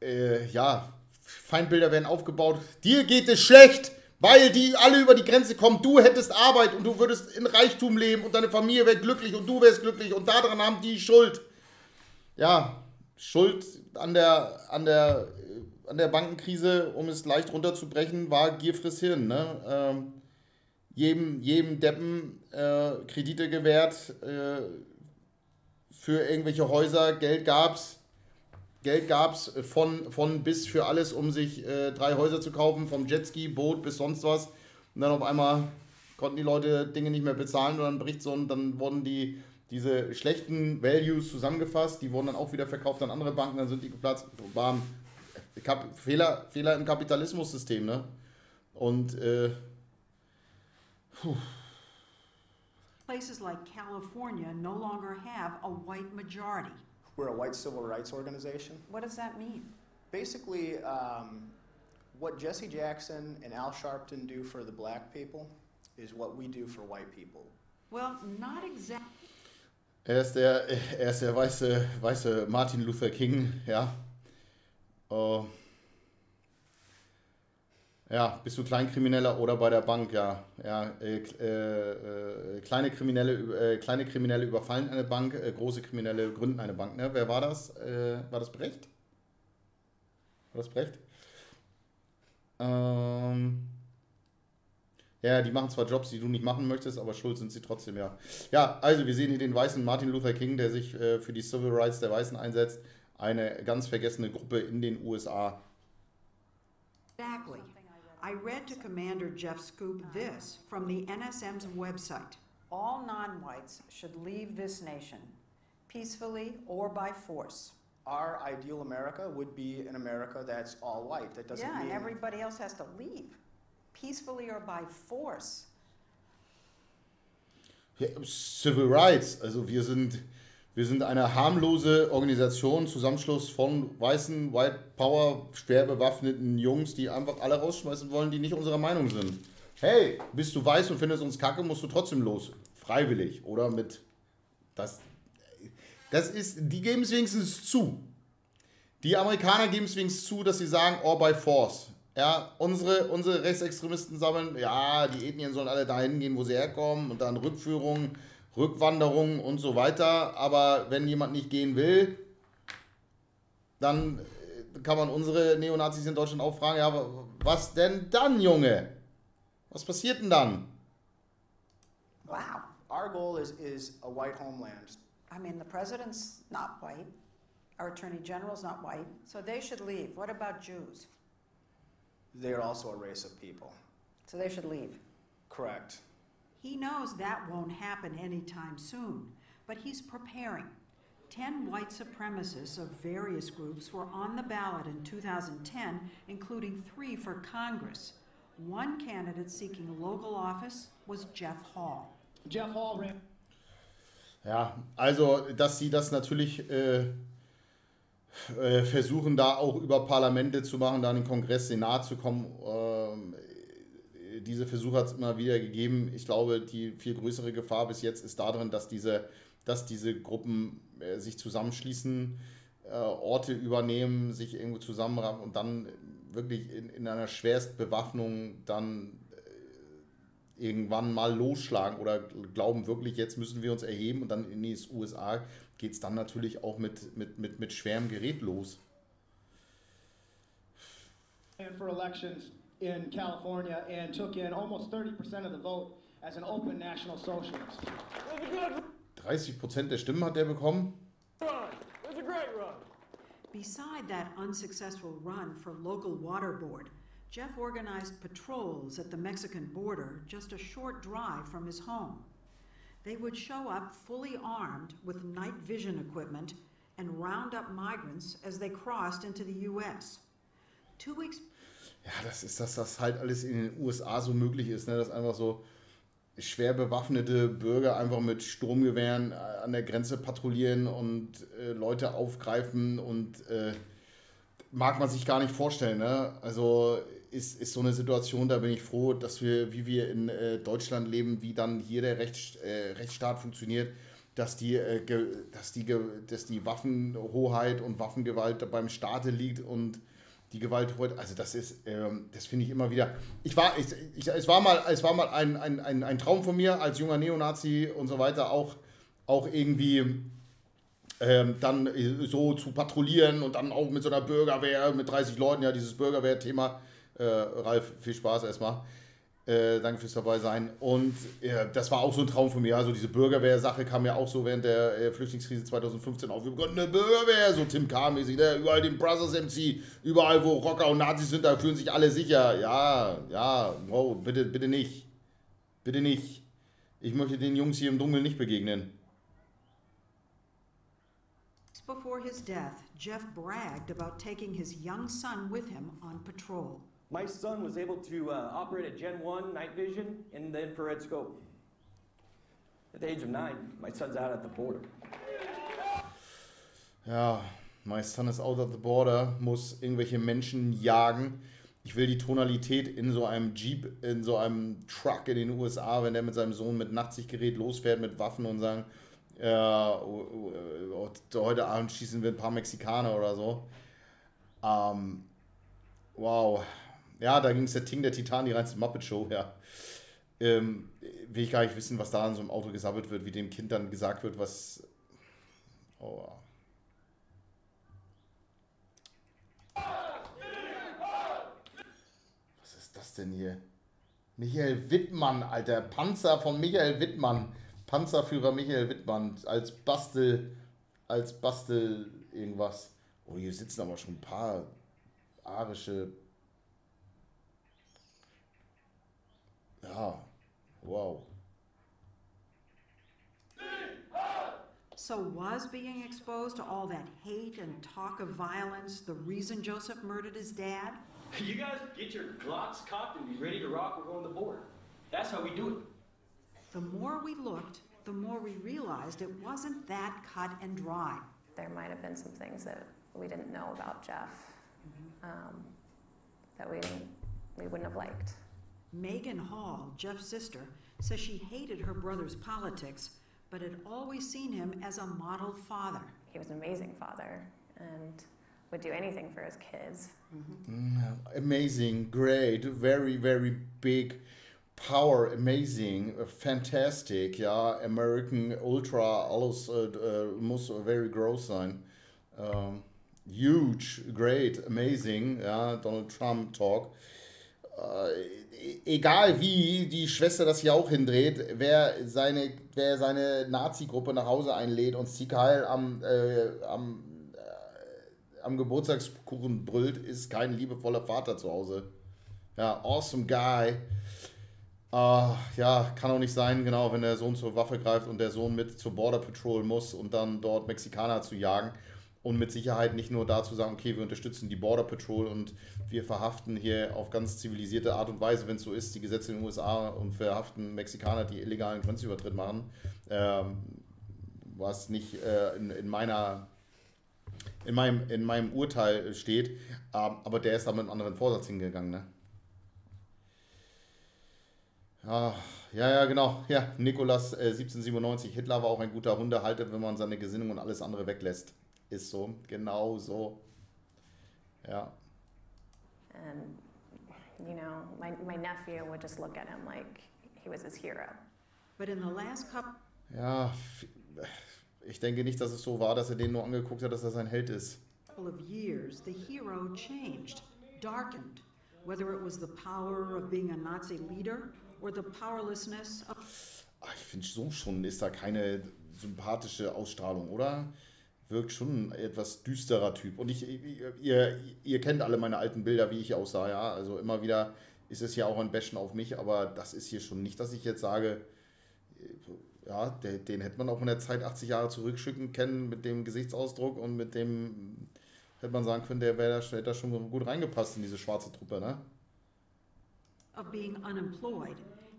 äh, ja, Feindbilder werden aufgebaut. Dir geht es schlecht, weil die alle über die Grenze kommen. Du hättest Arbeit und du würdest in Reichtum leben und deine Familie wäre glücklich und du wärst glücklich und daran haben die Schuld. Ja, Schuld an der, an der, an der Bankenkrise, um es leicht runterzubrechen, war Gier frisst Hirn. Ne? Ähm, jedem, jedem Deppen äh, Kredite gewährt, äh, für irgendwelche Häuser, Geld gab's. Geld gab's von, von bis für alles, um sich äh, drei Häuser zu kaufen, vom Jetski, Boot bis sonst was. Und dann auf einmal konnten die Leute Dinge nicht mehr bezahlen und dann bricht so und dann wurden die diese schlechten Values zusammengefasst, die wurden dann auch wieder verkauft an andere Banken, dann sind die geplatzt. Ein Kap Fehler, Fehler im Kapitalismussystem, ne? Und äh, puh. places like California no longer have a white majority. We're a white civil rights organization. What does that mean? Basically, um, what Jesse Jackson and Al Sharpton do for the black people is what we do for white people. Well, not exactly. Er ist der, er ist der weiße, weiße Martin Luther King, ja. Oh. Ja, bist du Kleinkrimineller oder bei der Bank, ja. ja äh, äh, äh, kleine, Kriminelle, äh, kleine Kriminelle überfallen eine Bank, äh, große Kriminelle gründen eine Bank. Ne? Wer war das? Äh, war das Brecht? War das Brecht? Ähm. Ja, die machen zwar Jobs, die du nicht machen möchtest, aber schuld sind sie trotzdem, ja. Ja, also wir sehen hier den weißen Martin Luther King, der sich für die Civil Rights der Weißen einsetzt. Eine ganz vergessene Gruppe in den USA. Exactly. I read to Commander Jeff Scoop uh-huh. this from the NSM's website. All non whites should leave this nation, peacefully or by force. Our ideal America would be an America that's all white. That doesn't yeah, mean and everybody else has to leave, peacefully or by force. Ja, Civil Rights, also wir sind, wir sind eine harmlose Organisation, Zusammenschluss von weißen, White Power, schwer bewaffneten Jungs, die einfach alle rausschmeißen wollen, die nicht unserer Meinung sind. Hey, bist du weiß und findest uns kacke, musst du trotzdem los. Freiwillig oder mit. Das, das ist, die geben es wenigstens zu. Die Amerikaner geben es wenigstens zu, dass sie sagen, oh, by force. Ja, unsere, unsere Rechtsextremisten sammeln, ja, die Ethnien sollen alle dahin gehen, wo sie herkommen und dann Rückführungen, Rückwanderungen und so weiter. Aber wenn jemand nicht gehen will, dann äh, kann man unsere Neonazis in Deutschland auch fragen, ja, aber was denn dann, Junge? Was passiert denn dann? Wow. Our goal is, is a white homeland. I mean, the president's not white. Our attorney general's not white. So they should leave. What about Jews? They are also a race of people. So they should leave. Correct. He knows that won't happen anytime soon, but he's preparing. Ten white supremacists of various groups were on the ballot in 2010, including three for Congress. One candidate seeking local office was Jeff Hall. Jeff Hall ran. Ja, also, dass sie das natürlich äh, äh, versuchen, da auch über Parlamente zu machen, da in den Kongress, Senat zu kommen. Ähm, diese Versuche hat es immer wieder gegeben. Ich glaube, die viel größere Gefahr bis jetzt ist darin, dass diese, dass diese Gruppen äh, sich zusammenschließen, äh, Orte übernehmen, sich irgendwo zusammenraffen und dann wirklich in, in einer Schwerstbewaffnung dann äh, irgendwann mal losschlagen oder glauben wirklich, jetzt müssen wir uns erheben und dann in die USA geht es dann natürlich auch mit, mit, mit, mit schwerem Gerät los. ran for elections in California and took in almost 30% of the vote as an open national socialist. 30 Prozent der Stimmen hat er bekommen. Beside that unsuccessful run for local water board, Jeff organized patrols at the Mexican border just a short drive from his home. They would show up fully armed with night vision equipment and round up migrants as they crossed into the U.S. Two weeks Ja, das ist, dass das halt alles in den USA so möglich ist, ne? dass einfach so schwer bewaffnete Bürger einfach mit Sturmgewehren äh, an der Grenze patrouillieren und äh, Leute aufgreifen und äh, mag man sich gar nicht vorstellen. Ne? Also ist, ist so eine Situation, da bin ich froh, dass wir, wie wir in äh, Deutschland leben, wie dann hier der Rechts, äh, Rechtsstaat funktioniert, dass die, äh, dass, die, dass die Waffenhoheit und Waffengewalt beim Staate liegt und die Gewalt heute, also das ist, ähm, das finde ich immer wieder. Ich war, ich, ich, es war mal, es war mal ein, ein, ein, ein Traum von mir als junger Neonazi und so weiter, auch, auch irgendwie ähm, dann so zu patrouillieren und dann auch mit so einer Bürgerwehr mit 30 Leuten, ja, dieses Bürgerwehr-Thema. Äh, Ralf, viel Spaß erstmal. Äh, danke fürs dabei sein. Und äh, das war auch so ein Traum von mir. Also diese Bürgerwehr-Sache kam ja auch so während der äh, Flüchtlingskrise 2015 auf. Wir begonnen eine Bürgerwehr, so Tim K-mäßig, ne? überall den Brothers MC, überall wo Rocker und Nazis sind, da fühlen sich alle sicher. Ja, ja, wow, bitte, bitte nicht. Bitte nicht. Ich möchte den Jungs hier im Dunkeln nicht begegnen. before his death, Jeff bragged about taking his young son with him on patrol. My son was able to uh, operate a Gen 1 night vision in the infrared scope. At the age of nine, my son's out at the border. Ja, my son is out at the border, muss irgendwelche Menschen jagen. Ich will die Tonalität in so einem Jeep, in so einem Truck in den USA, wenn der mit seinem Sohn mit Nachtsichtgerät losfährt, mit Waffen und sagen, äh, heute Abend schießen wir ein paar Mexikaner oder so. Ähm, wow. Ja, da ging es der Ting der Titan, die reinste Muppet Show, ja. Ähm, will ich gar nicht wissen, was da in so einem Auto gesammelt wird, wie dem Kind dann gesagt wird, was. Oh. Was ist das denn hier? Michael Wittmann, Alter. Panzer von Michael Wittmann. Panzerführer Michael Wittmann als Bastel, als Bastel irgendwas. Oh, hier sitzen aber schon ein paar arische. Ja, whoa. So, was being exposed to all that hate and talk of violence the reason Joseph murdered his dad? You guys get your Glocks cocked and be ready to rock. We're going to the board. That's how we do it. The more we looked, the more we realized it wasn't that cut and dry. There might have been some things that we didn't know about Jeff um, that we, we wouldn't have liked. Megan Hall, Jeff's sister, says she hated her brother's politics, but had always seen him as a model father. He was an amazing father, and would do anything for his kids. Mm, Amazing, great, very, very big power, amazing, uh, fantastic, yeah, American Ultra, alles äh, äh, muss very groß sein. Ähm, huge, great, amazing, ja, Donald Trump Talk. Äh, egal wie die Schwester das hier auch hindreht, wer seine, wer seine Nazi-Gruppe nach Hause einlädt und Sieg Heil am, äh, am, äh, am Geburtstagskuchen brüllt, ist kein liebevoller Vater zu Hause. Ja, awesome guy. Ah, ja, kann auch nicht sein, genau, wenn der Sohn zur Waffe greift und der Sohn mit zur Border Patrol muss und dann dort Mexikaner zu jagen und mit Sicherheit nicht nur dazu sagen, okay, wir unterstützen die Border Patrol und wir verhaften hier auf ganz zivilisierte Art und Weise, wenn es so ist, die Gesetze in den USA und verhaften Mexikaner, die illegalen Grenzübertritt machen, ähm, was nicht äh, in, in meiner in meinem, in meinem Urteil steht, ähm, aber der ist da mit einem anderen Vorsatz hingegangen, ne? Ja, ja, ja, genau. Ja, Nikolas äh, 1797. Hitler war auch ein guter Hundehalter, wenn man seine Gesinnung und alles andere weglässt. Ist so, genau so. Ja. And, you know, my, my nephew would just look at him like he was his hero. But in the last couple Ja, ich denke nicht, dass es so war, dass er den nur angeguckt hat, dass er sein Held ist. of years, the hero changed, darkened, whether it was the power of being a Nazi leader or the powerlessness of Ah, Ich finde so schon ist da keine sympathische Ausstrahlung, oder? Wirkt schon ein etwas düsterer Typ. Und ich, ihr, ihr, kennt alle meine alten Bilder, wie ich aussah, ja. Also immer wieder ist es ja auch ein Bashen auf mich, aber das ist hier schon nicht, dass ich jetzt sage, ja, den, den hätte man auch in der Zeit 80 Jahre zurückschicken können mit dem Gesichtsausdruck und mit dem, hätte man sagen können, der wäre da, hätte da schon gut reingepasst in diese schwarze Truppe, ne? of being unemployed.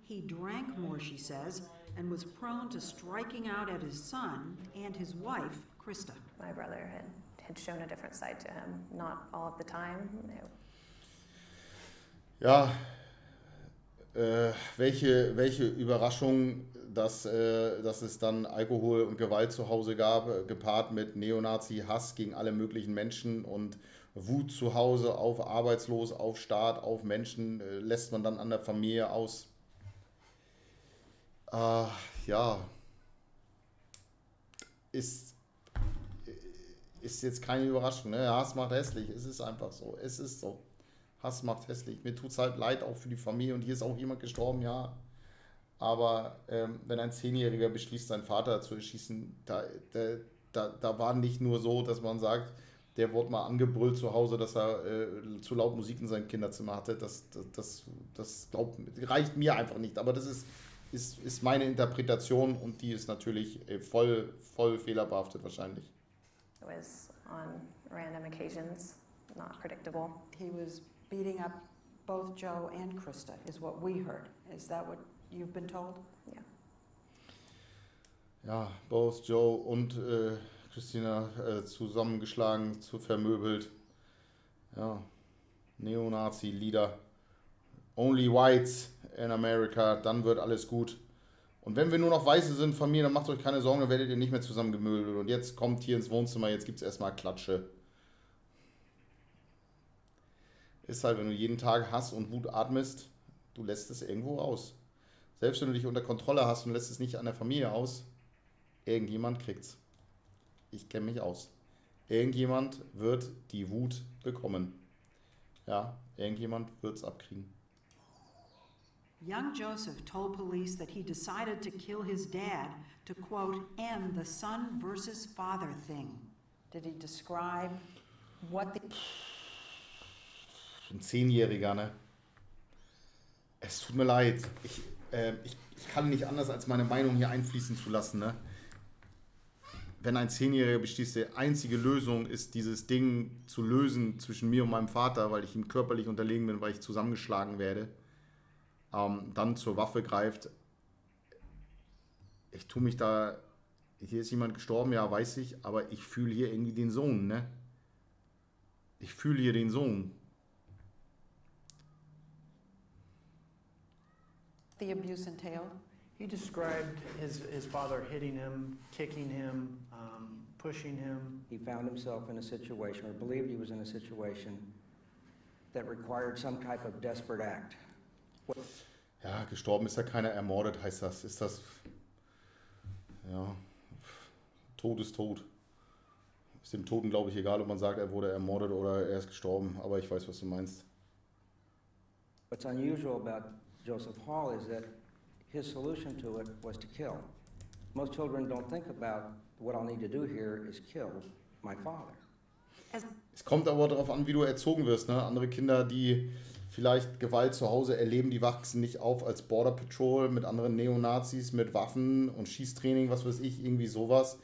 He drank more, she says, and was prone to striking out at his son and his wife, Krista. My brother had, had shown a different side to him, not all of the time. Ja, äh, welche, welche Überraschung, dass, äh, dass es dann Alkohol und Gewalt zu Hause gab, äh, gepaart mit Neonazi-Hass gegen alle möglichen Menschen und Wut zu Hause auf Arbeitslos, auf Staat, auf Menschen, äh, lässt man dann an der Familie aus. Ah, ja, ist, ist jetzt keine Überraschung. Ne? Hass macht hässlich, es ist einfach so, es ist so. Hass macht hässlich. Mir tut es halt leid, auch für die Familie. Und hier ist auch jemand gestorben, ja. Aber ähm, wenn ein Zehnjähriger beschließt, seinen Vater zu erschießen, da, da, da, da war nicht nur so, dass man sagt, der wurde mal angebrüllt zu Hause, dass er äh, zu laut Musik in seinem Kinderzimmer hatte. Das, das, das, das glaubt, reicht mir einfach nicht. Aber das ist, ist, ist meine Interpretation und die ist natürlich äh, voll, voll fehlerbehaftet wahrscheinlich. It was on random occasions, not predictable. He was beating up both Joe and Krista, is what we heard. Is that what you've been told? Yeah. Ja, Both Joe und äh, uh, Christina äh, zusammengeschlagen, zu vermöbelt. Ja, Neonazi-Lieder. Only Whites in America, dann wird alles gut. Und wenn wir nur noch Weiße sind, Familie, dann macht euch keine Sorgen, dann werdet ihr nicht mehr zusammengemöbelt. Und jetzt kommt hier ins Wohnzimmer, jetzt gibt es erstmal Klatsche. Ist halt, wenn du jeden Tag Hass und Wut atmest, du lässt es irgendwo raus. Selbst wenn du dich unter Kontrolle hast und lässt es nicht an der Familie aus, irgendjemand kriegt's. Ich kenne mich aus. Irgendjemand wird die Wut bekommen. Ja, irgendjemand wird's abkriegen. Young Joseph told police that he decided to kill his dad to, quote, end the son versus father thing. Did he describe what the. Ein Zehnjähriger, ne? Es tut mir leid. Ich, äh, ich, ich kann nicht anders, als meine Meinung hier einfließen zu lassen, ne? Wenn ein Zehnjähriger beschließt, die einzige Lösung ist, dieses Ding zu lösen zwischen mir und meinem Vater, weil ich ihm körperlich unterlegen bin, weil ich zusammengeschlagen werde, ähm, dann zur Waffe greift. Ich tue mich da. Hier ist jemand gestorben, ja, weiß ich, aber ich fühle hier irgendwie den Sohn, ne? Ich fühle hier den Sohn. The abuse entailed? He described his, his father hitting him, kicking him, um, pushing him. He found himself in a situation, or believed he was in a situation, that required some type of desperate act. Ja, gestorben ist ja keiner, ermordet heißt das. Ist das. Ja. Tod ist tot. Ist dem Toten, glaube ich, egal, ob man sagt, er wurde ermordet oder er ist gestorben. Aber ich weiß, was du meinst. What's unusual about Joseph Hall is that his solution to it was to kill. Most children don't think about what I'll need to do here is kill my father. Es kommt aber darauf an, wie du erzogen wirst. Ne? Andere Kinder, die vielleicht Gewalt zu Hause erleben, die wachsen nicht auf als Border Patrol mit anderen Neonazis, mit Waffen und Schießtraining, was weiß ich, irgendwie sowas.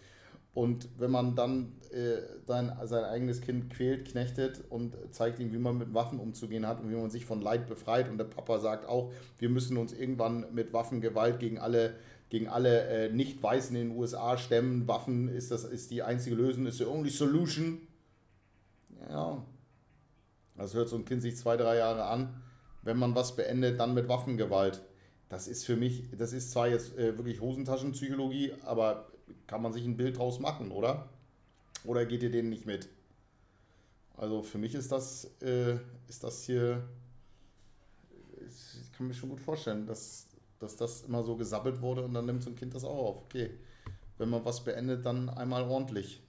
Und wenn man dann äh, sein, sein eigenes Kind quält, knechtet und zeigt ihm, wie man mit Waffen umzugehen hat und wie man sich von Leid befreit, und der Papa sagt auch, wir müssen uns irgendwann mit Waffengewalt gegen alle, gegen alle äh, Nicht-Weißen in den USA stemmen. Waffen ist, das, ist die einzige Lösung, ist the only solution. Ja, das hört so ein Kind sich zwei, drei Jahre an. Wenn man was beendet, dann mit Waffengewalt. Das ist für mich, das ist zwar jetzt äh, wirklich Hosentaschenpsychologie, aber kann man sich ein Bild draus machen, oder? Oder geht ihr denen nicht mit? Also für mich ist das, äh, ist das hier, ich kann mir schon gut vorstellen, dass, dass das immer so gesabbelt wurde und dann nimmt so ein Kind das auch auf. Okay, wenn man was beendet, dann einmal ordentlich.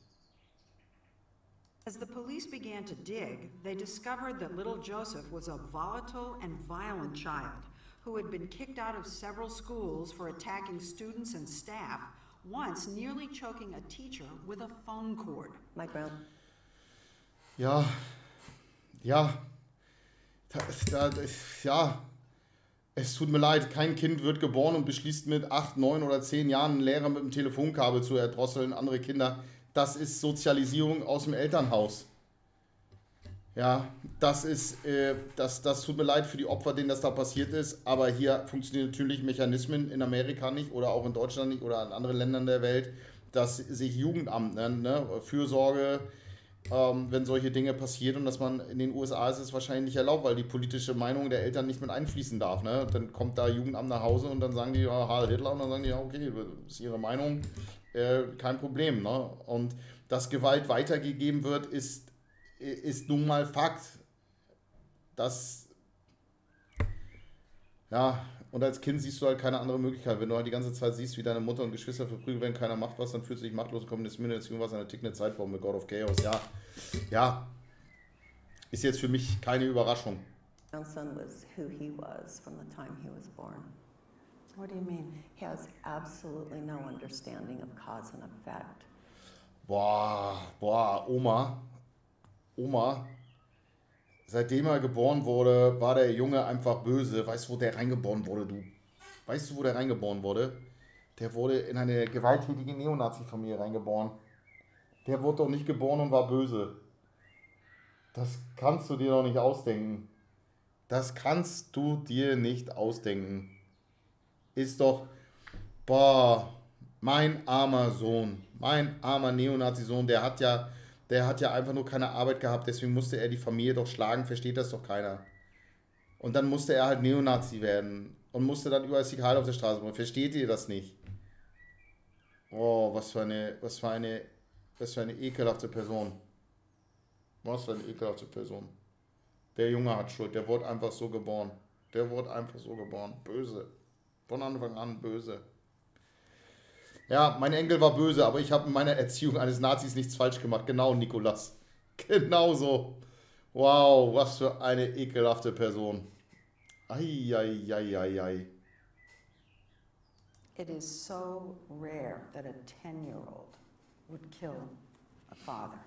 As the police began to dig, they discovered that little Joseph was a volatile and violent child who had been kicked out of several schools for attacking students and staff, once nearly choking a teacher with a phone cord. My grand Ja, ja, da, da, ja, es tut mir leid, kein Kind wird geboren und beschließt mit 8, 9 oder 10 Jahren einen Lehrer mit dem Telefonkabel zu erdrosseln, andere Kinder. Das ist Sozialisierung aus dem Elternhaus. Ja, das ist, äh, das, das tut mir leid für die Opfer, denen das da passiert ist, aber hier funktionieren natürlich Mechanismen in Amerika nicht oder auch in Deutschland nicht oder in anderen Ländern der Welt, dass sich Jugendamt nennen, ne? Fürsorge, ähm, wenn solche Dinge passieren und dass man in den USA ist es wahrscheinlich nicht erlaubt, weil die politische Meinung der Eltern nicht mit einfließen darf. Ne? Dann kommt da Jugendamt nach Hause und dann sagen die, ja, Heil Hitler, und dann sagen die, ja, okay, das ist ihre Meinung, äh, kein Problem. Ne? Und dass Gewalt weitergegeben wird, ist, ist nun mal Fakt. Das, ja, und als Kind siehst du halt keine andere Möglichkeit. Wenn du halt die ganze Zeit siehst, wie deine Mutter und Geschwister verprügelt werden, keiner macht was, dann fühlst du dich machtlos und kommt in das Erziehung was eine tickende Zeitbombe, God of Chaos. Ja, ja, ist jetzt für mich keine Überraschung. grandson was who he was from the time he was born. What do you mean? He has absolutely no understanding of cause and effect. Boah, boah, Oma, Oma, seitdem er geboren wurde, war der Junge einfach böse. Weißt du, wo der reingeboren wurde, du? Weißt du, wo der reingeboren wurde? Der wurde in eine gewalttätige Neonazi-Familie reingeboren. Der wurde doch nicht geboren und war böse. Das kannst du dir doch nicht ausdenken. Das kannst du dir nicht ausdenken. Ist doch, boah, mein armer Sohn, mein armer Neonazi-Sohn, der hat ja, der hat ja einfach nur keine Arbeit gehabt, deswegen musste er die Familie doch schlagen, versteht das doch keiner. Und dann musste er halt Neonazi werden und musste dann überall Sigal auf der Straße machen. Versteht ihr das nicht? Oh, was für eine, was für eine, was für eine ekelhafte Person. Was für eine ekelhafte Person. Der Junge hat Schuld, der wurde einfach so geboren. Der wurde einfach so geboren. Böse. Von Anfang an böse. Ja, mein Enkel war böse, aber ich habe in meiner Erziehung eines Nazis nichts falsch gemacht. Genau, Nikolas. Genau so. Wow, was für eine ekelhafte Person. Eieieiei. It is so rare that a 10 year old would kill a father.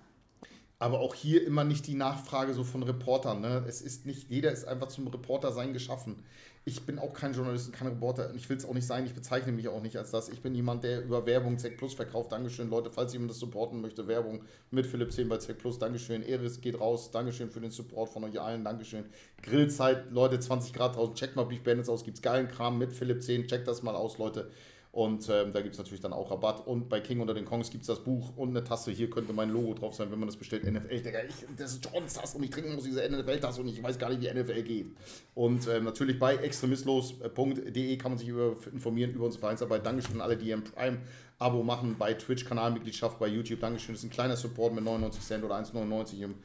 Aber auch hier immer nicht die Nachfrage so von Reportern. Ne? Es ist nicht, jeder ist einfach zum Reporter sein geschaffen. Ich bin auch kein Journalist und kein Reporter. Ich will es auch nicht sein. Ich bezeichne mich auch nicht als das. Ich bin jemand, der über Werbung ZEC Plus verkauft. Dankeschön, Leute. Falls jemand das supporten möchte, Werbung mit Philipp 10 bei ZEC Plus. Dankeschön. Eris geht raus. Dankeschön für den Support von euch allen. Dankeschön. Grillzeit, Leute, 20 Grad draußen. Checkt mal Beef Bandits aus. Gibt's geilen Kram mit Philipp 10. Checkt das mal aus, Leute. Und ähm, da gibt es natürlich dann auch Rabatt. Und bei King unter den Kongs gibt es das Buch und eine Tasse. Hier könnte mein Logo drauf sein, wenn man das bestellt. NFL, Digga, ich, das ist Johns Tasse und ich trinken muss diese NFL-Tasse und ich weiß gar nicht, wie NFL geht. Und ähm, natürlich bei extremistlos.de kann man sich über, informieren über unsere Vereinsarbeit. Dankeschön an alle, die im Prime-Abo machen, bei Twitch, Kanalmitgliedschaft, bei YouTube. Dankeschön. Das ist ein kleiner Support mit 99 Cent oder 1,99 im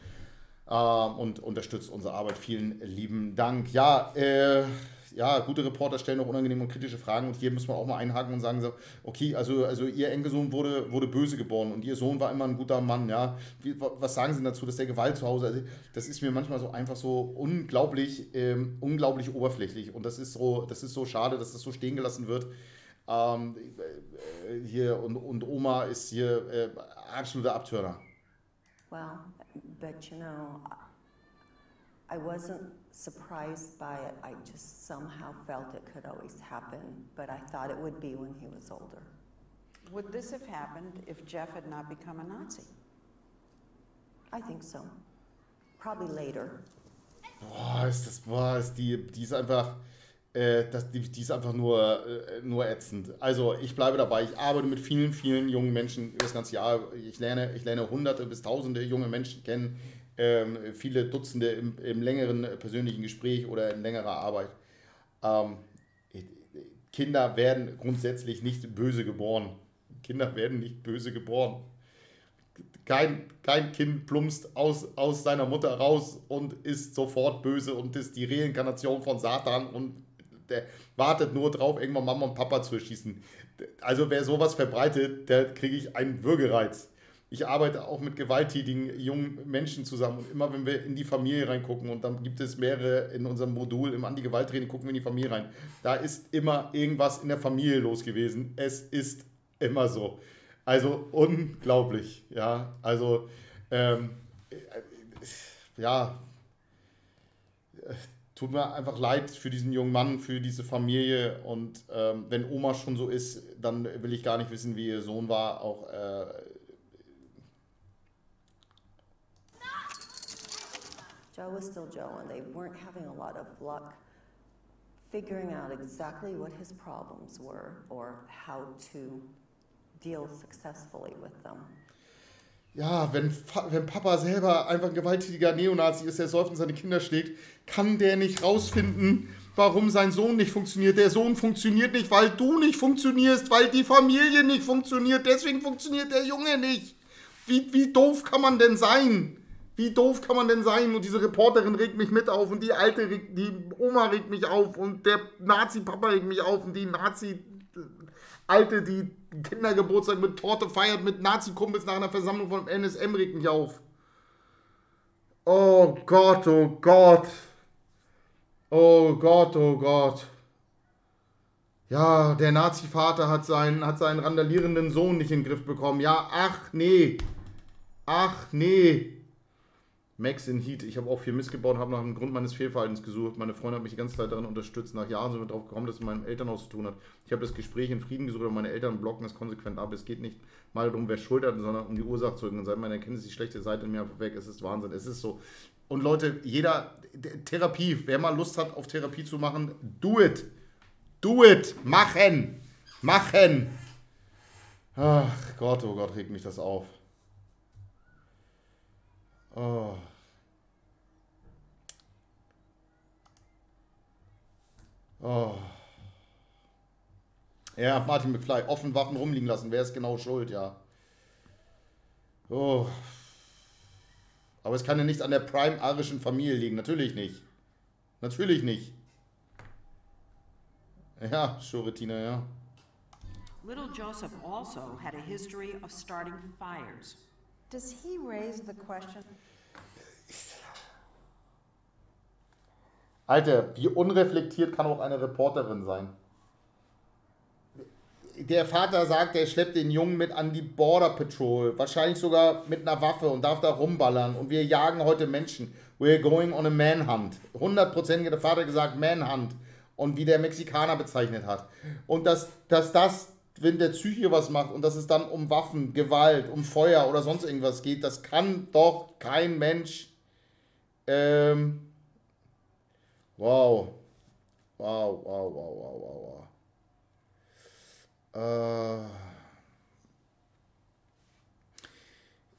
ähm, und unterstützt unsere Arbeit. Vielen lieben Dank. Ja, äh, ja, gute Reporter stellen auch unangenehme und kritische Fragen und hier muss man auch mal einhaken und sagen so, okay, also, also ihr Enkelsohn wurde, wurde böse geboren und ihr Sohn war immer ein guter Mann, ja. Wie, was sagen Sie dazu, dass der Gewalt zu Hause, also das ist mir manchmal so einfach so unglaublich, ähm, unglaublich oberflächlich und das ist so, das ist so schade, dass das so stehen gelassen wird. Ähm, äh, hier und, und Oma ist hier äh, absoluter Abtörner. Well, but you know, I wasn't surprised by it. I just somehow felt it could always happen, but I thought it would be when he was older. Would this have happened if Jeff had not become a Nazi? I think so. Probably later. Boah, ist das, boah, ist die, die ist einfach, äh, das, die, die ist einfach nur, äh, nur ätzend. Also ich bleibe dabei, ich arbeite mit vielen, vielen jungen Menschen über das ganze Jahr. Ich lerne, ich lerne hunderte bis tausende junge Menschen kennen, ähm, viele Dutzende im, im, längeren persönlichen Gespräch oder in längerer Arbeit. Ähm, Kinder werden grundsätzlich nicht böse geboren. Kinder werden nicht böse geboren. Kein, kein Kind plumpst aus, aus seiner Mutter raus und ist sofort böse und ist die Reinkarnation von Satan und der wartet nur drauf, irgendwann Mama und Papa zu erschießen. Also wer sowas verbreitet, der kriege ich einen Würgereiz ich arbeite auch mit gewalttätigen jungen Menschen zusammen und immer wenn wir in die Familie reingucken und dann gibt es mehrere in unserem Modul im Anti-Gewalt-Training, gucken wir in die Familie rein. Da ist immer irgendwas in der Familie los gewesen. Es ist immer so. Also unglaublich, ja. Also, ähm, ja, tut mir einfach leid für diesen jungen Mann, für diese Familie. Und ähm, wenn Oma schon so ist, dann will ich gar nicht wissen, wie ihr Sohn war. Auch äh, Joe was still Joe, and they weren't having a lot of luck figuring out exactly what his problems were or how to deal successfully with them. Ja, wenn, wenn Papa selber einfach ein gewalttätiger Neonazi ist, der säuft und seine Kinder schlägt, kann der nicht rausfinden, warum sein Sohn nicht funktioniert. Der Sohn funktioniert nicht, weil du nicht funktionierst, weil die Familie nicht funktioniert. Deswegen funktioniert der Junge nicht. Wie, wie doof kann man denn sein? Wie doof kann man denn sein? Und diese Reporterin regt mich mit auf und die alte, die Oma regt mich auf und der Nazi-Papa regt mich auf und die Nazi-Alte, die Kindergeburtstag mit Torte feiert mit Nazi-Kumpels nach einer Versammlung von NSM regt mich auf. Oh Gott, oh Gott. Oh Gott, oh Gott. Ja, der Nazi-Vater hat seinen, hat seinen randalierenden Sohn nicht in den Griff bekommen. Ja, ach nee. Ach nee. Max in Heat. Ich habe auch viel Mist gebaut und habe nach dem Grund meines Fehlverhaltens gesucht. Meine Freundin hat mich die ganze Zeit darin unterstützt. Nach Jahren sind wir darauf gekommen, dass es mit meinem Elternhaus zu tun hat. Ich habe das Gespräch in Frieden gesucht, aber meine Eltern blocken es konsequent ab. Es geht nicht mal darum, wer schuld hat, sondern um die Ursache zu Und seit meiner Erkenntnis die schlechte Seite in mir einfach weg. Es ist Wahnsinn. Es ist so. Und Leute, jeder Therapie, wer mal Lust hat, auf Therapie zu machen, do it. Do it. Machen. Machen. Ach Gott, oh Gott, regt mich das auf. Oh. Oh. Ja, Martin McFly, offen Waffen rumliegen lassen. Wer ist genau schuld, ja. Oh. Aber es kann ja nichts an der prime-arischen Familie liegen. Natürlich nicht. Natürlich nicht. Ja, Schuretina, ja. Little Joseph also had a history of starting fires. Does he raise the question? Alter, wie unreflektiert kann auch eine Reporterin sein? Der Vater sagt, er schleppt den Jungen mit an die Border Patrol, wahrscheinlich sogar mit einer Waffe und darf da rumballern. Und wir jagen heute Menschen. We're going on a manhunt. 100% hat der Vater gesagt, Manhunt. Und wie der Mexikaner bezeichnet hat. Und dass, dass das, wenn der Psyche was macht und dass es dann um Waffen, Gewalt, um Feuer oder sonst irgendwas geht, das kann doch kein Mensch ähm, wow. Wow, wow, wow, wow, wow, wow. Äh,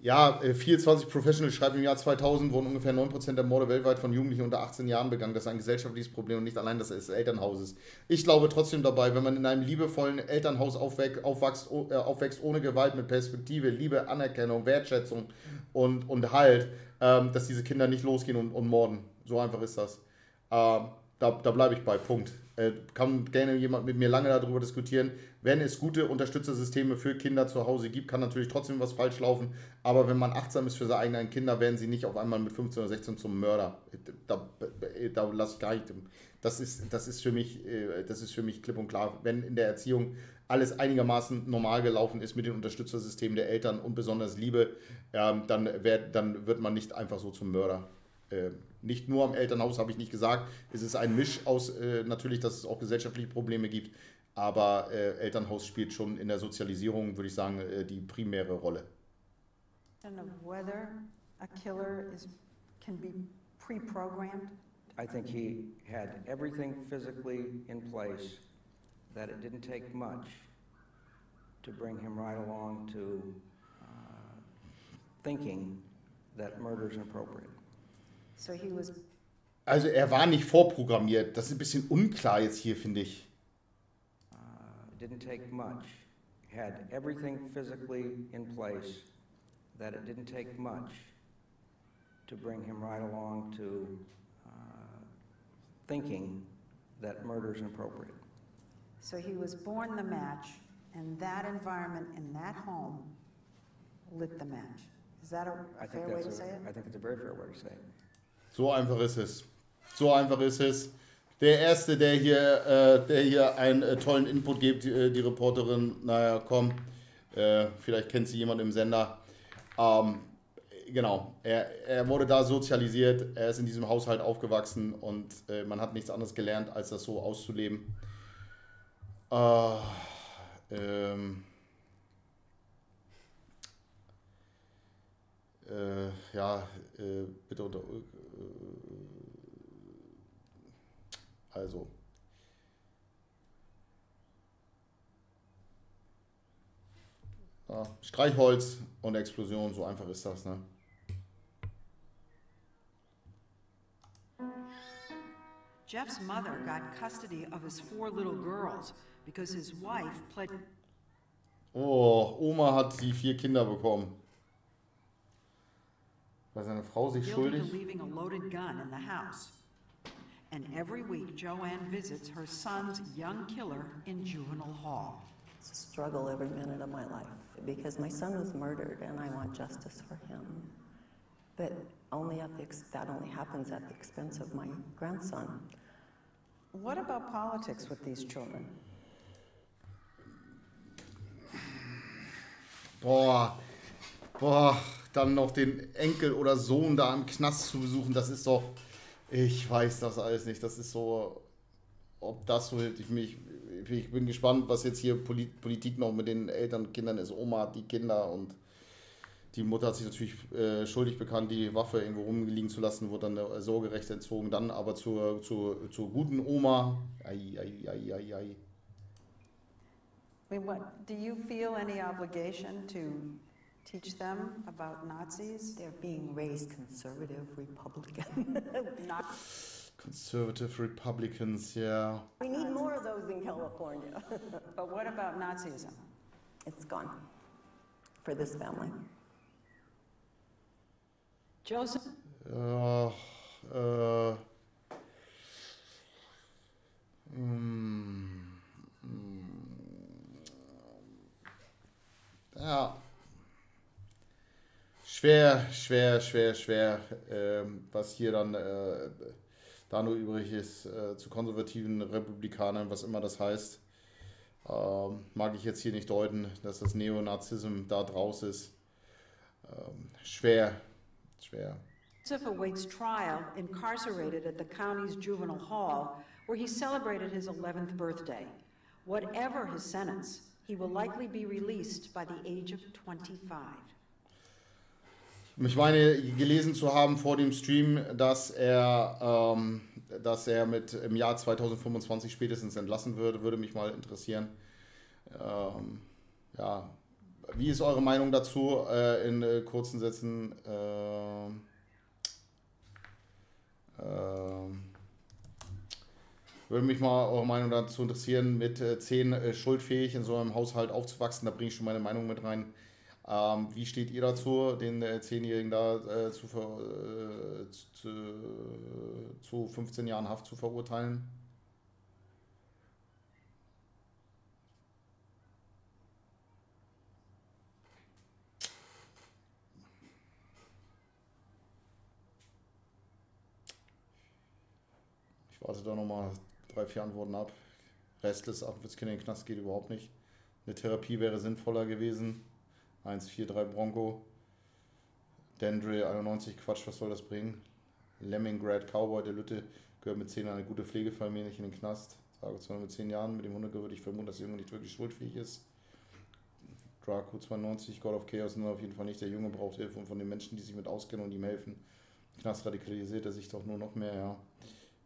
ja, äh, 24 Professional schreibt im Jahr 2000 wurden ungefähr 9% der Morde weltweit von Jugendlichen unter 18 Jahren begangen. Das ist ein gesellschaftliches Problem und nicht allein das des Elternhauses. Ich glaube trotzdem dabei, wenn man in einem liebevollen Elternhaus aufwächst, aufwächst, äh, aufwächst ohne Gewalt, mit Perspektive, Liebe, Anerkennung, Wertschätzung und, und Halt, ähm, dass diese Kinder nicht losgehen und, und morden. So einfach ist das. Ähm, da, da bleibe ich bei, Punkt. Äh, kann gerne jemand mit mir lange darüber diskutieren. Wenn es gute Unterstützersysteme für Kinder zu Hause gibt, kann natürlich trotzdem was falsch laufen. Aber wenn man achtsam ist für seine eigenen Kinder, werden sie nicht auf einmal mit 15 oder 16 zum Mörder. Da, da lasse ich gar nicht. Das ist, das, ist für mich, äh, das ist für mich klipp und klar. Wenn in der Erziehung alles einigermaßen normal gelaufen ist mit den Unterstützersystemen der Eltern und besonders Liebe, ähm, dann, werd, dann wird man nicht einfach so zum Mörder. Ähm, nicht nur am Elternhaus, habe ich nicht gesagt. Es ist ein Misch aus, äh, natürlich, dass es auch gesellschaftliche Probleme gibt, aber äh, Elternhaus spielt schon in der Sozialisierung, würde ich sagen, äh, die primäre Rolle. of whether a killer is, can be pre-programmed? I think he had everything physically in place that it didn't take much to bring him right along to uh, thinking that murder is appropriate. So he was also er war nicht vorprogrammiert. Das ist ein bisschen unklar jetzt hier, finde ich. Uh, didn't take much. Had everything physically in place that it didn't take much to bring him right along to uh, thinking that murder is appropriate. So he was born the match, and that environment in that home lit the match. Is that a, a fair way to a, say it? I think it's a very fair way to say it. So einfach ist es. So einfach ist es. Der Erste, der hier, äh, der hier einen äh, tollen Input gibt, die, äh, die, Reporterin, naja, komm, äh, vielleicht kennt sie jemand im Sender. Ähm, genau, er, er wurde da sozialisiert, er ist in diesem Haushalt aufgewachsen und äh, man hat nichts anderes gelernt, als das so auszuleben. Äh, ähm, äh, ja, äh, bitte unter, also. Ja, Streichholz und Explosion, so einfach ist das, ne? Jeff's mother got custody of his four little girls because his wife pled. Oh, Oma hat die vier Kinder bekommen. War seine Frau sich schuldig? leaving a loaded gun in the house. And every week, Joanne visits her son's young killer in juvenile hall. It's a struggle every minute of my life because my son was murdered and I want justice for him. But only at the that only happens at the expense of my grandson. What about politics with these children? Boah, boah, dann noch den Enkel oder Sohn da im Knast zu besuchen, das ist doch. Ich weiß das alles nicht. Das ist so, ob das so hilft. Ich, mich, ich bin gespannt, was jetzt hier Politik noch mit den Eltern und Kindern ist. Oma hat die Kinder und die Mutter hat sich natürlich äh, schuldig bekannt, die Waffe irgendwo rumliegen zu lassen, wurde dann äh, Sorgerecht entzogen. Dann aber zur, zur, zur guten Oma. Ei, ei, ei, ei, ei. I mean, what, do you feel any obligation to teach them about Nazis? They're being raised conservative Republican. Not Conservative Republicans, yeah. We need more of those in California. but what about Nazism? It's gone for this family. Joseph? Uh, uh, mm, ja. Schwer, schwer, schwer, schwer, ähm, was hier dann äh, da nur übrig ist, äh, zu konservativen Republikanern, was immer das heißt. Ähm, mag ich jetzt hier nicht deuten, dass das Neonazism da draus ist. Ähm, schwer, schwer. Joseph awaits trial, incarcerated at the county's juvenile hall, where he celebrated his 11th birthday. Whatever his sentence, he will likely be released by the age of 25. Ich meine, gelesen zu haben vor dem Stream, dass er, ähm, dass er mit im Jahr 2025 spätestens entlassen würde, würde mich mal interessieren. Ähm, ja, wie ist eure Meinung dazu äh, in äh, kurzen Sätzen? Ähm, ähm, würde mich mal eure Meinung dazu interessieren, mit äh, zehn äh, schuldfähig in so einem Haushalt aufzuwachsen. Da bringe ich schon meine Meinung mit rein. Ähm, wie steht ihr dazu, den äh, Zehnjährigen da äh, zu, äh, zu, zu 15 Jahren Haft zu verurteilen? Ich warte da nochmal drei, vier Antworten ab. Restless Abwärtskinder in den Knast geht überhaupt nicht. Eine Therapie wäre sinnvoller gewesen. 1-4-3 Bronco. Dendre 91, Quatsch, was soll das bringen? Lemongrad Cowboy, der Lütte, gehört mit 10 eine gute Pflegefamilie nicht in den Knast. Sage zwar mit 10 Jahren, mit dem Hund würde ich vermuten, dass der Junge nicht wirklich schuldfähig ist. Draco 92, God of Chaos, nur auf jeden Fall nicht. Der Junge braucht Hilfe von den Menschen, die sich mit auskennen und ihm helfen. Knast radikalisiert er sich doch nur noch mehr, ja.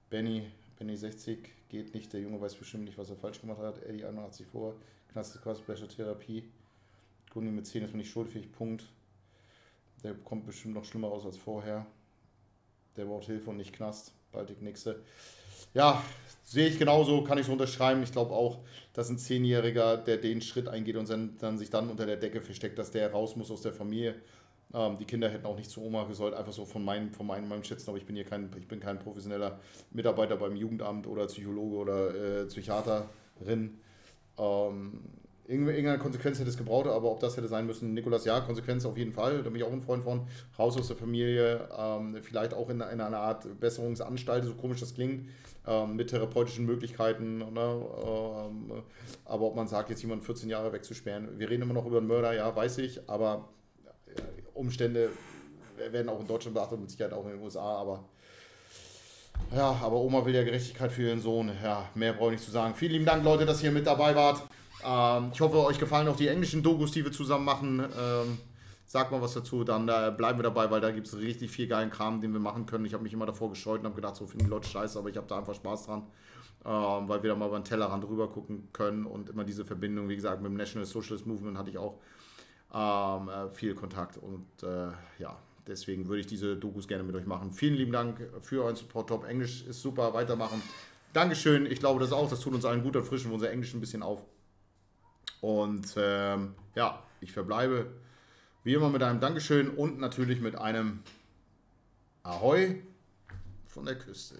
Benny, Benny 60, geht nicht. Der Junge weiß bestimmt nicht, was er falsch gemacht hat. Eddie 81 vor, Knast ist quasi Special Therapie. Gundi mit 10 ist man nicht schuldfähig, Punkt. Der kommt bestimmt noch schlimmer raus als vorher. Der braucht Hilfe und nicht Knast. Baltic Nixe. Ja, sehe ich genauso, kann ich so unterschreiben. Ich glaube auch, dass ein Zehnjähriger, der den Schritt eingeht und dann, dann sich dann unter der Decke versteckt, dass der raus muss aus der Familie. Ähm, die Kinder hätten auch nicht zur Oma gesollt, einfach so von meinem, von meinem, meinem Schätzen, aber ich bin hier kein, ich bin kein professioneller Mitarbeiter beim Jugendamt oder Psychologe oder äh, Psychiaterin. Ähm, irgendeine Konsequenz hätte es gebraucht, aber ob das hätte sein müssen, Nikolas, ja, Konsequenz auf jeden Fall, da bin ich auch ein Freund von, raus aus der Familie, ähm, vielleicht auch in, in einer Art Besserungsanstalt, so komisch das klingt, ähm, mit therapeutischen Möglichkeiten, ne? ähm, aber ob man sagt, jetzt jemanden 14 Jahre wegzusperren, wir reden immer noch über einen Mörder, ja, weiß ich, aber Umstände werden auch in Deutschland beachtet, mit Sicherheit auch in den USA, aber ja, aber Oma will ja Gerechtigkeit für ihren Sohn. Ja, mehr brauche ich nicht zu sagen. Vielen lieben Dank, Leute, dass ihr mit dabei wart. Ähm, ich hoffe, euch gefallen auch die englischen Dokus, die wir zusammen machen. Ähm, sagt mal was dazu, dann äh, bleiben wir dabei, weil da gibt es richtig viel geilen Kram, den wir machen können. Ich habe mich immer davor gescheut und habe gedacht, so finden die Leute scheiße, aber ich habe da einfach Spaß dran, ähm, weil wir da mal über den Tellerrand rüber gucken können und immer diese Verbindung, wie gesagt, mit dem National Socialist Movement hatte ich auch ähm, äh, viel Kontakt und äh, ja, deswegen würde ich diese Dokus gerne mit euch machen. Vielen lieben Dank für euren Support, Top. Englisch ist super, weitermachen. Dankeschön, ich glaube das auch, das tut uns allen gut, dann frischen wir unser Englisch ein bisschen auf. Und ähm, ja, ich verbleibe wie immer mit einem Dankeschön und natürlich mit einem Ahoi von der Küste.